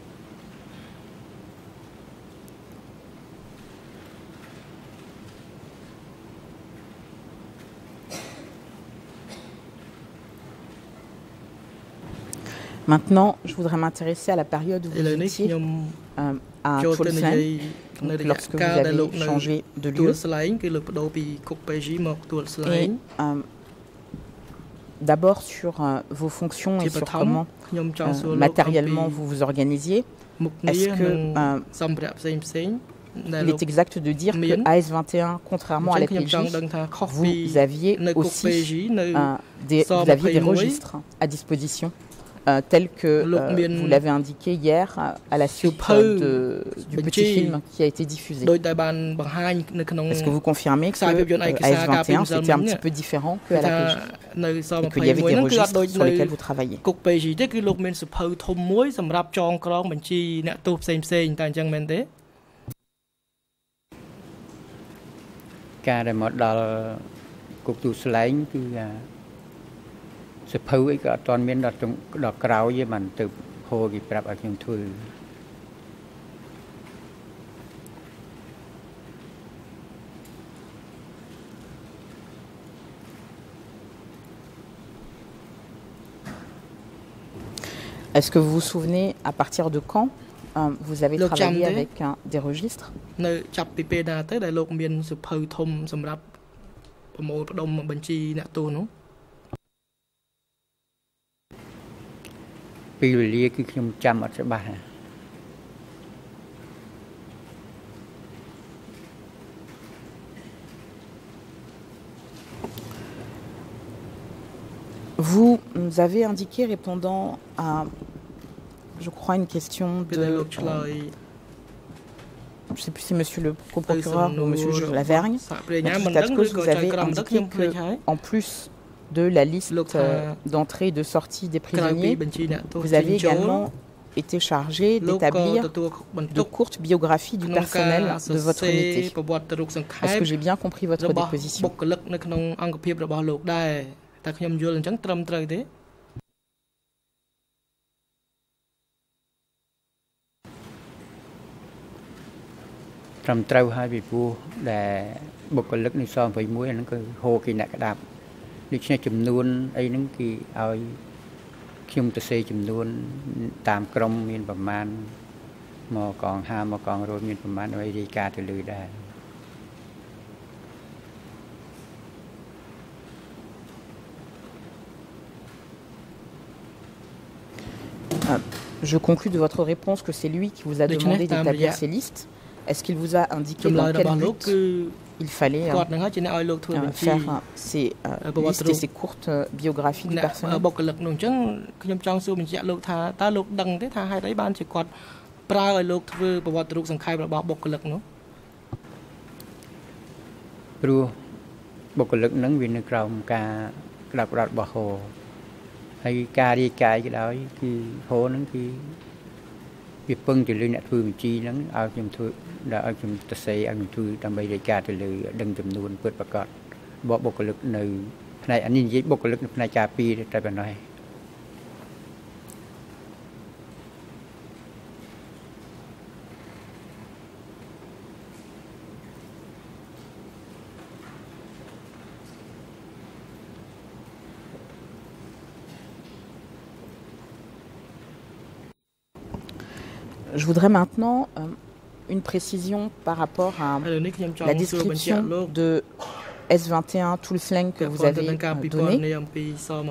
Maintenant, je voudrais m'intéresser à la période où vous étiez euh, à lorsque vous avez changé de lieu. Et euh, d'abord sur euh, vos fonctions et sur comment euh, matériellement vous vous organisiez. Est-ce que il est exact de dire que AS21, contrairement à la PJ, vous aviez aussi des, vous aviez des registres à disposition euh, tel que euh, vous l'avez indiqué hier à la suite de, du petit film qui a été diffusé. Est-ce que vous confirmez que AS21 c'était un petit peu différent que à la PJ et qu'il y avait des registres sur lesquels vous travaillez ការដែលមកដល់គុកទូស្លែងគឺ សភៅអីក៏អត់ទាន់មានដល់ដល់ក្រោយទេបានទៅហោគេប្រាប់ឲ្យខ្ញុំធ្វើ Est-ce que vous vous souvenez à partir de quand euh, vous avez travaillé avec hein, des registres នៅចាប់ពីពេលណាទៅដែលលោកមានសភៅធំសម្រាប់ប្រមូលផ្ដុំបញ្ជីអ្នកទោសនោះ ពីវេលាគឺខ្ញុំចាំអត់ច្បាស់ណា Vous avez indiqué répondant à, je crois, une question de... Euh, je ne sais plus si monsieur le procureur ou monsieur le juge Lavergne. Vous avez indiqué qu'en plus de la liste d'entrée et de sortie des prisonniers, vous avez également été chargé d'établir de courtes biographies du personnel de votre unité. Est-ce que j'ai bien compris votre déposition ដូច្នេះចំនួនអីហ្នឹងគេឲ្យខ្ញុំទៅសេចំនួនតាមក្រុមមានប្រមាណមកកង5មកកងរយមានប្រមាណអ្វីរាយការណ៍ទៅលើដែរ Je conclus de votre réponse que c'est lui qui vous a demandé d'établir ces listes. Est-ce qu'il vous a indiqué dans quel but il fallait euh, euh, faire euh, ces listes et ces courtes biographies du personnel បុគ្គលិកនោះអញ្ចឹងខ្ញុំចង់សួរបញ្ជាក់លោកថាតើលោកដឹងទេថាហេតុអីបានជាគាត់ប្រើឲ្យលោកធ្វើប្រវត្តិរូបសង្ខេបរបស់បុគ្គលិកនោះព្រោះបុគ្គលិកហ្នឹងវានៅក្រោមការក្តាប់ក្តាប់របស់ហោហើយការរាយការណ៍ក៏ដោយគឺហោហ្នឹងគឺ វាពឹងទៅលើអ្នកធ្វើបញ្ជីហ្នឹងឲ្យខ្ញុំធ្វើដែលឲ្យខ្ញុំទៅសេឲ្យខ្ញុំធ្វើដើម្បីរាយការណ៍ទៅលើដឹងចំនួនពិតប្រាកដរបស់បុគ្គលិកនៅផ្នែកអានេះនិយាយបុគ្គលិកនៅផ្នែកការពារតែប៉ុណ្ណោះឯង Je voudrais maintenant euh, une précision par rapport à la description de S21 tout le slang que vous avez euh, donné.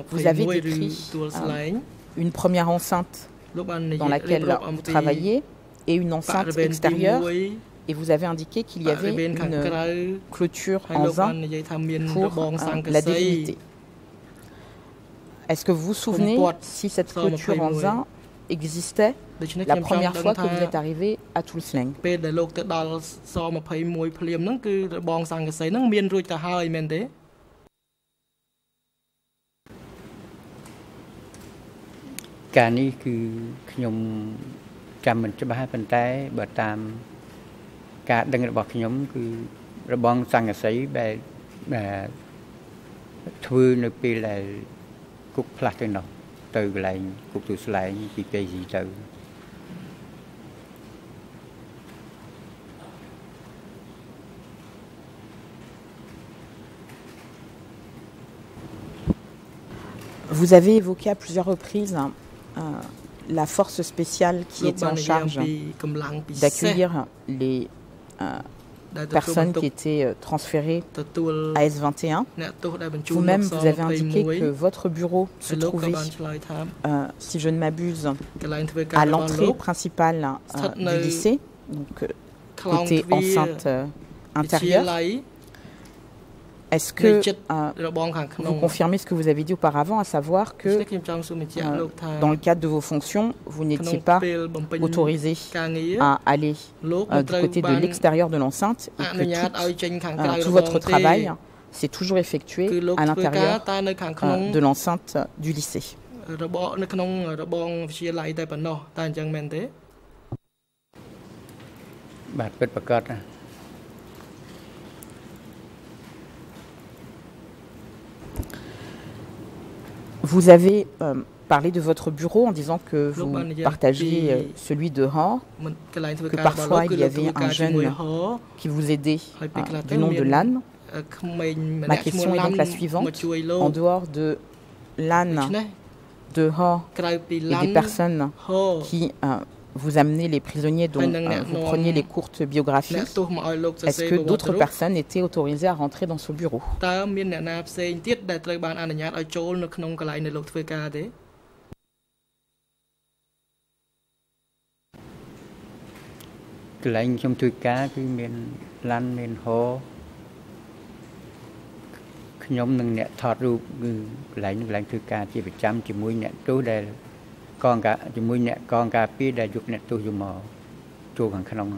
Vous avez décrit euh, une première enceinte dans laquelle vous travaillez et une enceinte extérieure. Et vous avez indiqué qu'il y avait une clôture en zinc pour la débilité. Est-ce que vous vous souvenez si cette clôture en zinc existait la première fois que vous êtes arrivé à Tulslang ពេលដែលលោកទៅដល់ស21ភ្លាមហ្នឹងគឺរបងសង្កសីហ្នឹងមានរួចទៅហើយមែនទេ ការនេះគឺខ្ញុំចាំមិនច្បាស់ប៉ុន្តែបើតាមការដឹងរបស់ខ្ញុំ គឺរបងសង្កសីដែលធ្វើនៅពេលដែលគុកផ្លាស់ទៅនោះ ទៅកន្លែងគុកទូស្លែងពីគេស៊ីទៅ Vous avez évoqué à plusieurs reprises hein, euh, la force spéciale qui était en charge d'accueillir les euh, personnes qui étaient euh, transférées à S21. Vous-même, vous avez indiqué que votre bureau se trouvait, si je ne m'abuse, à l'entrée principale du lycée, donc côté enceinte intérieure. Est-ce que euh, vous confirmez ce que vous avez dit auparavant, à savoir que euh, dans le cadre de vos fonctions, vous n'étiez pas autorisé à aller euh, du côté de l'extérieur de l'enceinte et que tout, votre travail s'est toujours effectué à l'intérieur de l'enceinte du lycée Vous avez euh, parlé de votre bureau en disant que vous partagiez euh, celui de Han, que parfois il y avait un jeune qui vous aidait euh, du nom de Lan. Ma question est donc la suivante. En dehors de Lan, de Han et des personnes qui vous amenez les prisonniers dont euh, vous preniez les courtes biographies, est-ce que d'autres personnes étaient autorisées à rentrer dans ce bureau? កន្លែងខ្ញុំធ្វើការគឺមានឡាន់មានហោខ្ញុំនិងអ្នកថតរូបគឺកន្លែងកន្លែងធ្វើការជាប្រចាំជាមួយអ្នកទោសដែលកងការជាមួយអ្នកកងការពីដែលយកអ្នកទោសយកមកចូលខាងក្នុង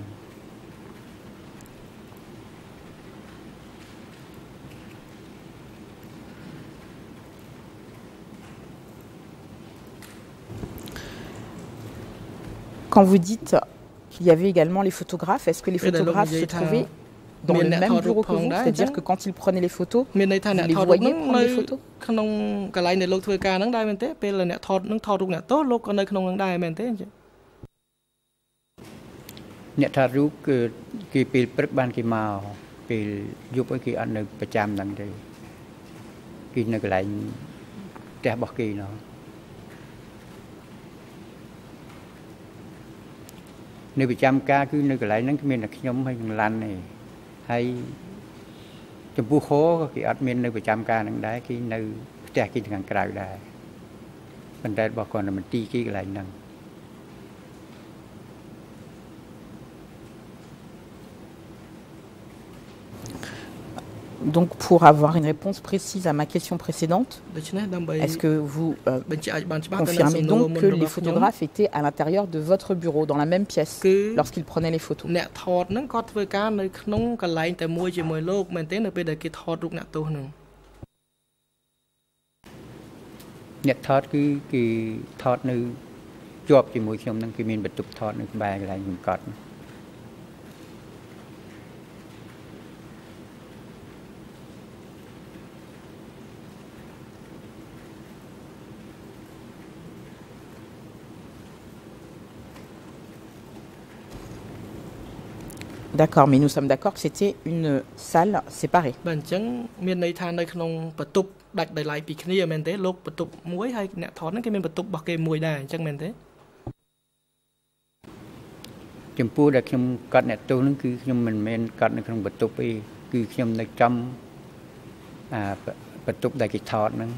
Quand vous dites qu'il y avait également les photographes, est-ce que les photographes se trouvaient dans le même bureau que vous C'est-à-dire que quand il prenait les photos, vous les voyez prendre les photos ក្នុងកន្លែងដែលលោកធ្វើការហ្នឹងដែរមែនទេពេលអ្នកថតនឹងថតរូបអ្នកទោសលោកក៏នៅក្នុងហ្នឹងដែរមែនទេអញ្ចឹងអ្នកថតរូបគឺគេពេលព្រឹកបានគេមកពេលយប់គេអត់នៅប្រចាំហ្នឹងទេគេនៅកន្លែងផ្ទះរបស់គេនោះនៅប្រចាំការគឺនៅកន្លែងហ្នឹងគឺមានតែខ្ញុំហើយនឹងឡាន់ទេ ហើយចំពោះហោក៏គេអត់មាននៅប្រចាំការនឹងដែរគេនៅផ្ទះគេខាងក្រៅដែរប៉ុន្តែរបស់គាត់នៅមន្ទីរគេកន្លែងហ្នឹង Donc, pour avoir une réponse précise à ma question précédente, est-ce que vous euh, confirmez donc que les photographes étaient à l'intérieur de votre bureau, dans la même pièce, lorsqu'ils prenaient les photos? D'accord, mais nous sommes d'accord que c'était une salle séparée. បាទអញ្ចឹងមានន័យថានៅក្នុងបន្ទប់ដាច់ដោយឡែកពីគ្នាមែនទេលោកបន្ទប់មួយហើយអ្នកថតហ្នឹងគេមានបន្ទប់របស់គេមួយដែរអញ្ចឹងមែនទេចំពោះដែលខ្ញុំកត់អ្នកទោសហ្នឹងគឺខ្ញុំមិនមែនកត់នៅក្នុងបន្ទប់ទេគឺខ្ញុំនៅចំអាបន្ទប់ដែលគេថតហ្នឹង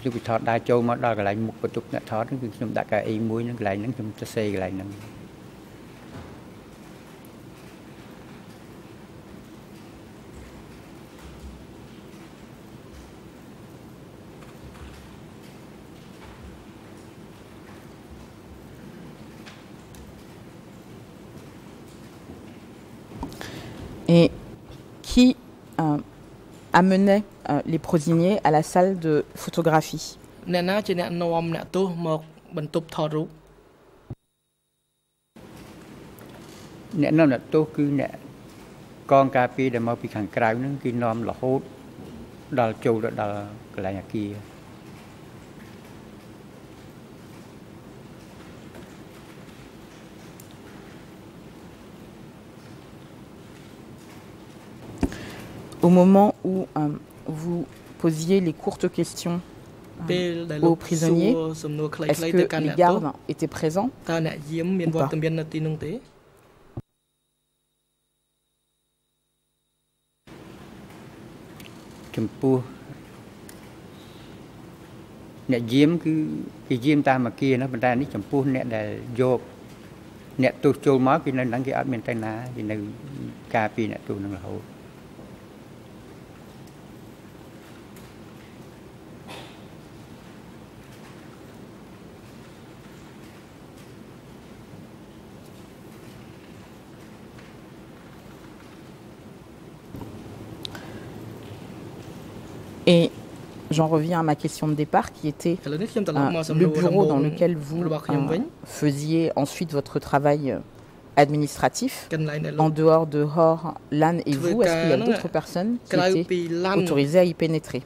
គឺគេថតដើរចូលមកដល់កន្លែងមុខបន្ទប់អ្នកថតហ្នឹងគឺខ្ញុំដាក់កៅអីមួយហ្នឹងកន្លែងហ្នឹងខ្ញុំសរសេរកន្លែងហ្នឹង Et qui euh, amenait euh, les prosiniers à la salle de photographie Au moment où euh, vous posiez les courtes questions euh, aux prisonniers, est-ce que les gardes étaient présents ou pas j'en reviens à ma question de départ qui était euh, le bureau dans lequel vous euh, faisiez ensuite votre travail euh, administratif. En dehors de Hor, Lan et vous Est-ce qu'il y a d'autres personnes qui étaient autorisées à y pénétrer?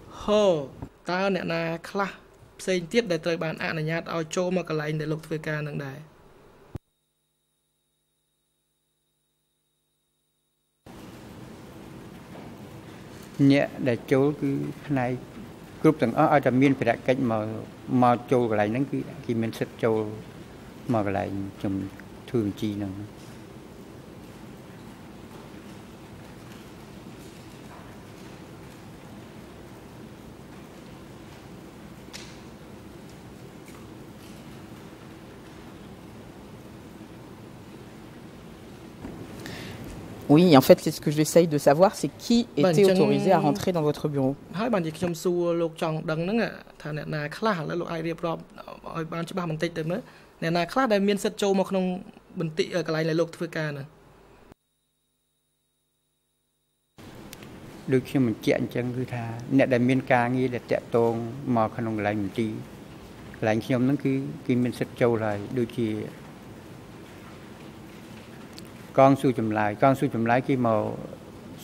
គឺផ្នែកគ្រប់ទាំងអស់ឲ្យតែមានភារកិច្ចមកមកចូលកន្លែងហ្នឹងគឺគេមានសិទ្ធចូលមកកន្លែងជំធ្វើបញ្ជីហ្នឹង Oui, en fait, c'est ce que j'essaye de savoir, c'est qui était autorisé à rentrer dans votre bureau. ហើយបានជាខ្ញុំសួរលោកចង់ដឹងហ្នឹងថាអ្នកណាខ្លះឥឡូវលោកអាចរៀបរាប់ឲ្យបានច្បាស់បន្តិចទៅមើលអ្នកណាខ្លះដែលមានសិទ្ធិចូលមកក្នុងបន្តិកន្លែងដែលលោកធ្វើការហ្នឹងដូចខ្ញុំបញ្ជាក់អញ្ចឹងគឺថាអ្នកដែលមានការងារដែលតាក់ទងមកក្នុងកន្លែងមន្ទីរកន្លែងខ្ញុំហ្នឹងគឺគេមានសិទ្ធិចូលហើយដូចជា កងស៊ូចម្លើយកងស៊ូចម្លើយគេមក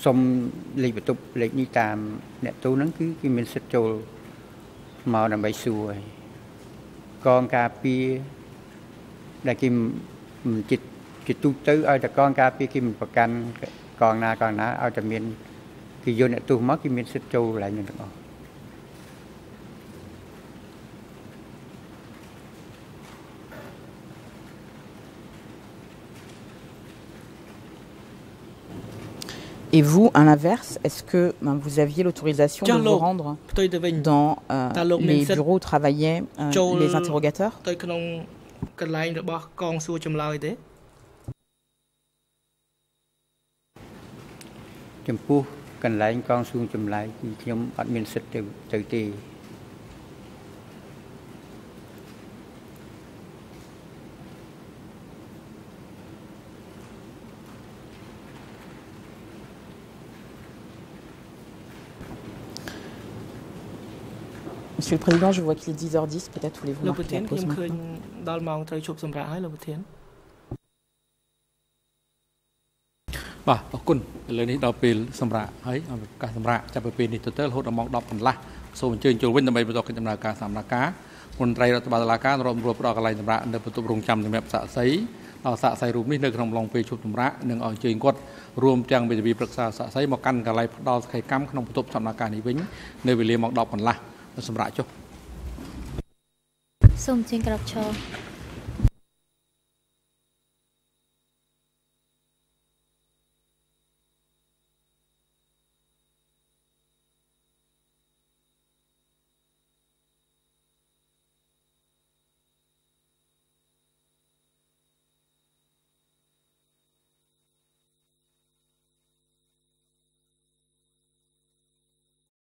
សុំលេខបន្ទប់លេខនេះតាមអ្នកទូហ្នឹងគឺគេមានសិទ្ធិចូលមកដើម្បីសួរហើយកងការពារដែលគេមិនចិត្តគេទូទៅឲ្យតែកងការពារគេមិនប្រកាន់កងណាកងណាឲ្យតែមានគេយកអ្នកទូមកគេមានសិទ្ធិចូលកន្លែងហ្នឹងទាំងអស់ Et vous, à l'inverse, est-ce que ben, vous aviez l'autorisation de vous rendre dans euh, les bureaux où travaillaient euh, les interrogateurs Monsieur le Président, je vois qu'il est 10h10, peut-être voulez-vous marquer la pause maintenant ដល់ម៉ោងត្រូវជប់សម្រាប់ហើយលោកប្រធានបាទអរគុណឥឡូវនេះដល់ពេលសម្រាប់ហើយឱកាសសម្រាប់ចាប់ពីពេលនេះទៅទៅរហូតដល់ម៉ោង10កន្លះសូមអញ្ជើញចូលវិញដើម្បីបន្តកិច្ចដំណើរការសម្ដែងការមន្ត្រីរដ្ឋបាលតុលាការរួមរួបផ្ដល់កន្លែងសម្រាប់នៅបន្ទប់រងចាំសម្រាប់សាក់សីដល់សាក់សីរូបនេះនៅក្នុងឡុងពេលជប់សម្រាប់និងអញ្ជើញគាត់រួមទាំងវិទ្យាប្រឹក្សាសាក់សីមកកាន់កន្លែងផ្ដល់សកម្មក្នុងបន្ទប់សម្ដែងការនេះវិញនៅវេលាម៉ោង10កន្លះ សម្រាប់ចុះសូមជើញក្រោកឈរ